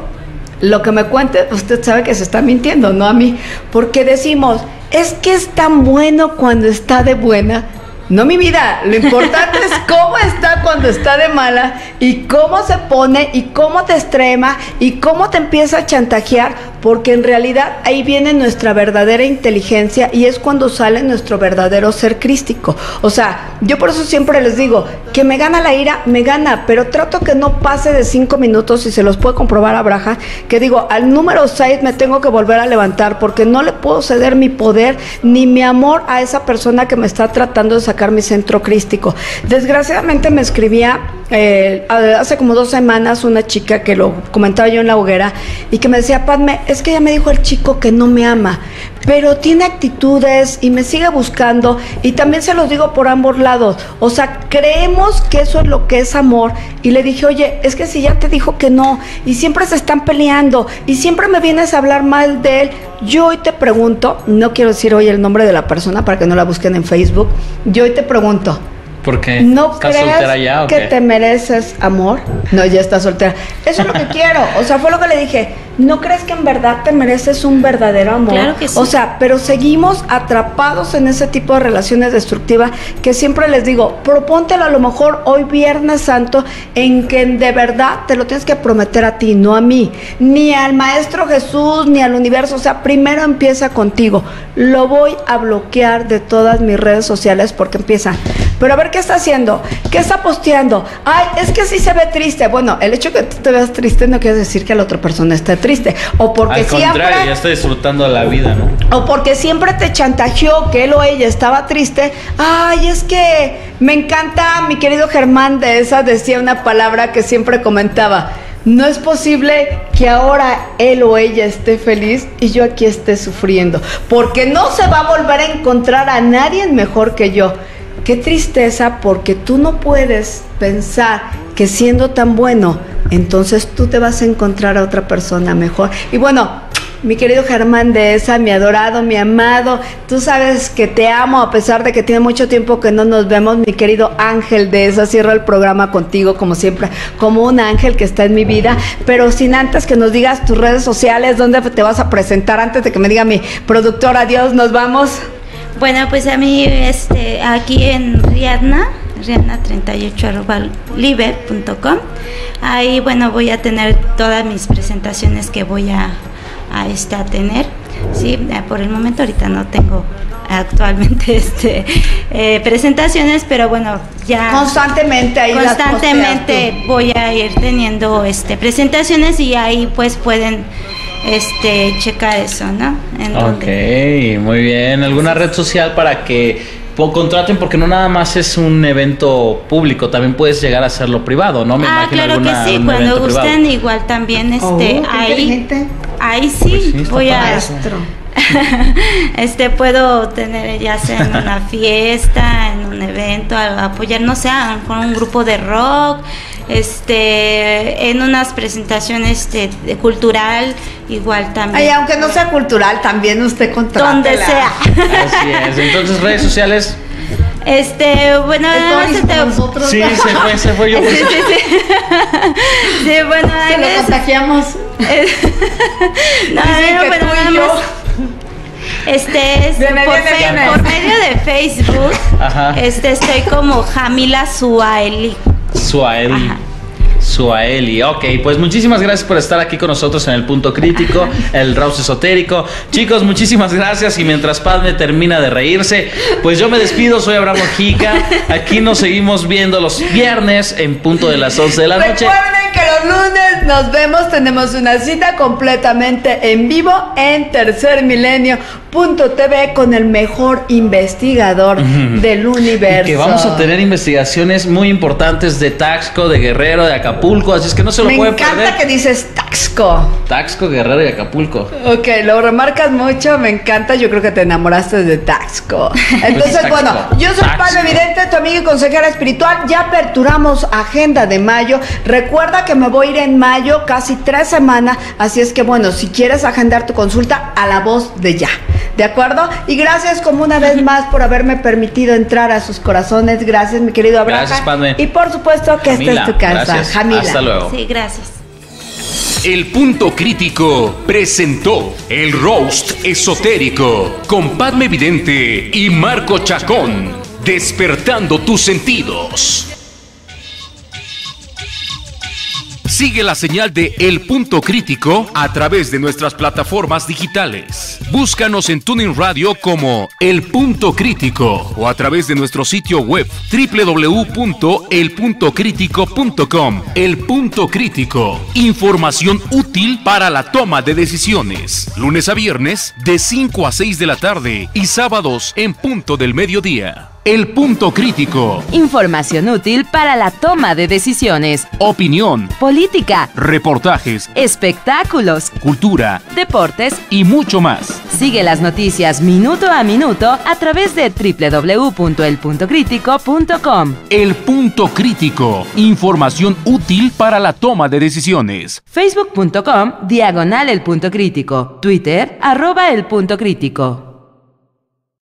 lo que me cuente, usted sabe que se está mintiendo, no a mí, porque decimos, es que es tan bueno cuando está de buena. No mi vida, lo importante es cómo está cuando está de mala y cómo se pone y cómo te extrema y cómo te empieza a chantajear, porque en realidad ahí viene nuestra verdadera inteligencia y es cuando sale nuestro verdadero ser crístico. O sea, yo por eso siempre les digo, que me gana la ira, me gana, pero trato que no pase de cinco minutos y se los puede comprobar a Braja, que digo, al número 6 me tengo que volver a levantar porque no le puedo ceder mi poder ni mi amor a esa persona que me está tratando de sacar mi centro crístico. Desgraciadamente me escribía eh, hace como dos semanas una chica que lo comentaba yo en la hoguera y que me decía, Padme, es que ya me dijo el chico que no me ama, pero tiene actitudes y me sigue buscando y también se los digo por ambos lados. O sea, creemos que eso es lo que es amor y le dije, oye, es que si ya te dijo que no y siempre se están peleando y siempre me vienes a hablar mal de él, yo hoy te pregunto, no quiero decir hoy el nombre de la persona para que no la busquen en Facebook, yo hoy te pregunto, ¿Por qué? ¿No ¿Estás crees soltera ya o que qué? te mereces amor? No, ya está soltera. Eso es lo que quiero. O sea, fue lo que le dije. ¿No crees que en verdad te mereces un verdadero amor? Claro que sí. O sea, pero seguimos atrapados en ese tipo de relaciones destructivas que siempre les digo, propóntelo a lo mejor hoy Viernes Santo en que de verdad te lo tienes que prometer a ti, no a mí, ni al Maestro Jesús, ni al universo. O sea, primero empieza contigo. Lo voy a bloquear de todas mis redes sociales porque empiezan. Pero a ver qué está haciendo, qué está posteando. Ay, es que sí se ve triste. Bueno, el hecho que tú te veas triste no quiere decir que la otra persona esté triste. O porque Al siempre. contrario, ya está disfrutando la vida, ¿no? O porque siempre te chantajeó que él o ella estaba triste. Ay, es que me encanta, mi querido Germán de esa decía una palabra que siempre comentaba. No es posible que ahora él o ella esté feliz y yo aquí esté sufriendo. Porque no se va a volver a encontrar a nadie mejor que yo. Qué tristeza porque tú no puedes pensar que siendo tan bueno, entonces tú te vas a encontrar a otra persona mejor. Y bueno, mi querido Germán de esa, mi adorado, mi amado, tú sabes que te amo a pesar de que tiene mucho tiempo que no nos vemos, mi querido Ángel de esa, cierro el programa contigo como siempre, como un ángel que está en mi vida, pero sin antes que nos digas tus redes sociales, dónde te vas a presentar, antes de que me diga mi productor, adiós, nos vamos. Bueno, pues a mí este, aquí en Riadna, riadna38.live.com, ahí bueno voy a tener todas mis presentaciones que voy a, a, este, a tener. Sí, eh, por el momento ahorita no tengo actualmente este eh, presentaciones, pero bueno, ya Constantemente ahí constantemente voy a ir teniendo este presentaciones y ahí pues pueden este checar eso, ¿no? En donde- Ok, muy bien. ¿Alguna red social para que po- contraten? Porque no nada más es un evento público, también puedes llegar a hacerlo privado, ¿no? Me ah, imagino claro alguna- que sí, cuando evento privado. gusten igual también Oh, este qué ahí ahí sí, Pues sí, voy a este puedo tener ya sea en una fiesta, en un evento, apoyar no sé, a lo mejor un grupo de rock, este en unas presentaciones de, de cultural igual también. Ay, aunque no sea cultural, también usted contrátela. donde sea. Así es. Entonces, redes sociales. Este, bueno, nada más Estoy se te- nosotros. Sí, se fue, se fue yo. Sí, sí, sí. Sí, bueno, Se lo contagiamos. No, no, que bueno, tú y nada más. Este es Viene, por, fe- por medio de Facebook. Ajá. Este estoy como Jamila Suaeli. Suaeli. Ajá. Suaeli, ok, pues muchísimas gracias por estar aquí con nosotros en el punto crítico, el Raus esotérico. Chicos, muchísimas gracias y mientras Padme termina de reírse, pues yo me despido, soy Abraham Ojica. Aquí nos seguimos viendo los viernes en punto de las 11 de la noche. Recuerden que los lunes nos vemos, tenemos una cita completamente en vivo en Tercer Milenio punto TV con el mejor investigador del universo. Y que vamos a tener investigaciones muy importantes de Taxco, de Guerrero, de Acapulco, así es que no se lo Me encanta perder. que dices Taxco. Taxco, Guerrero y Acapulco. Ok, lo remarcas mucho, me encanta, yo creo que te enamoraste de Taxco. Entonces, Taxco, bueno, yo soy. Padre Evidente, tu amiga y consejera espiritual, ya aperturamos agenda de mayo, recuerda que me voy a ir en mayo, casi tres semanas, así es que bueno, si quieres agendar tu consulta, a la voz de ya, ¿de acuerdo? Y gracias como una vez más por haberme permitido entrar a sus corazones, gracias mi querido Abraham. Gracias, Padme. Y por supuesto que esta es tu casa, gracias. Hasta luego. Sí, gracias. El punto crítico presentó el roast esotérico con Padme Vidente y Marco Chacón, despertando tus sentidos. Sigue la señal de El Punto Crítico a través de nuestras plataformas digitales. Búscanos en Tuning Radio como El Punto Crítico o a través de nuestro sitio web www.elpuntocrítico.com. El Punto Crítico. Información útil para la toma de decisiones. Lunes a viernes de 5 a 6 de la tarde y sábados en punto del mediodía. El Punto Crítico. Información útil para la toma de decisiones. Opinión, Política, reportajes, espectáculos, cultura deportes. y mucho más. Sigue las noticias minuto a minuto a través de www.elpuntocrítico.com. El punto crítico. Información útil para la toma de decisiones. Facebook.com, diagonal el punto crítico. Twitter, arroba el punto crítico.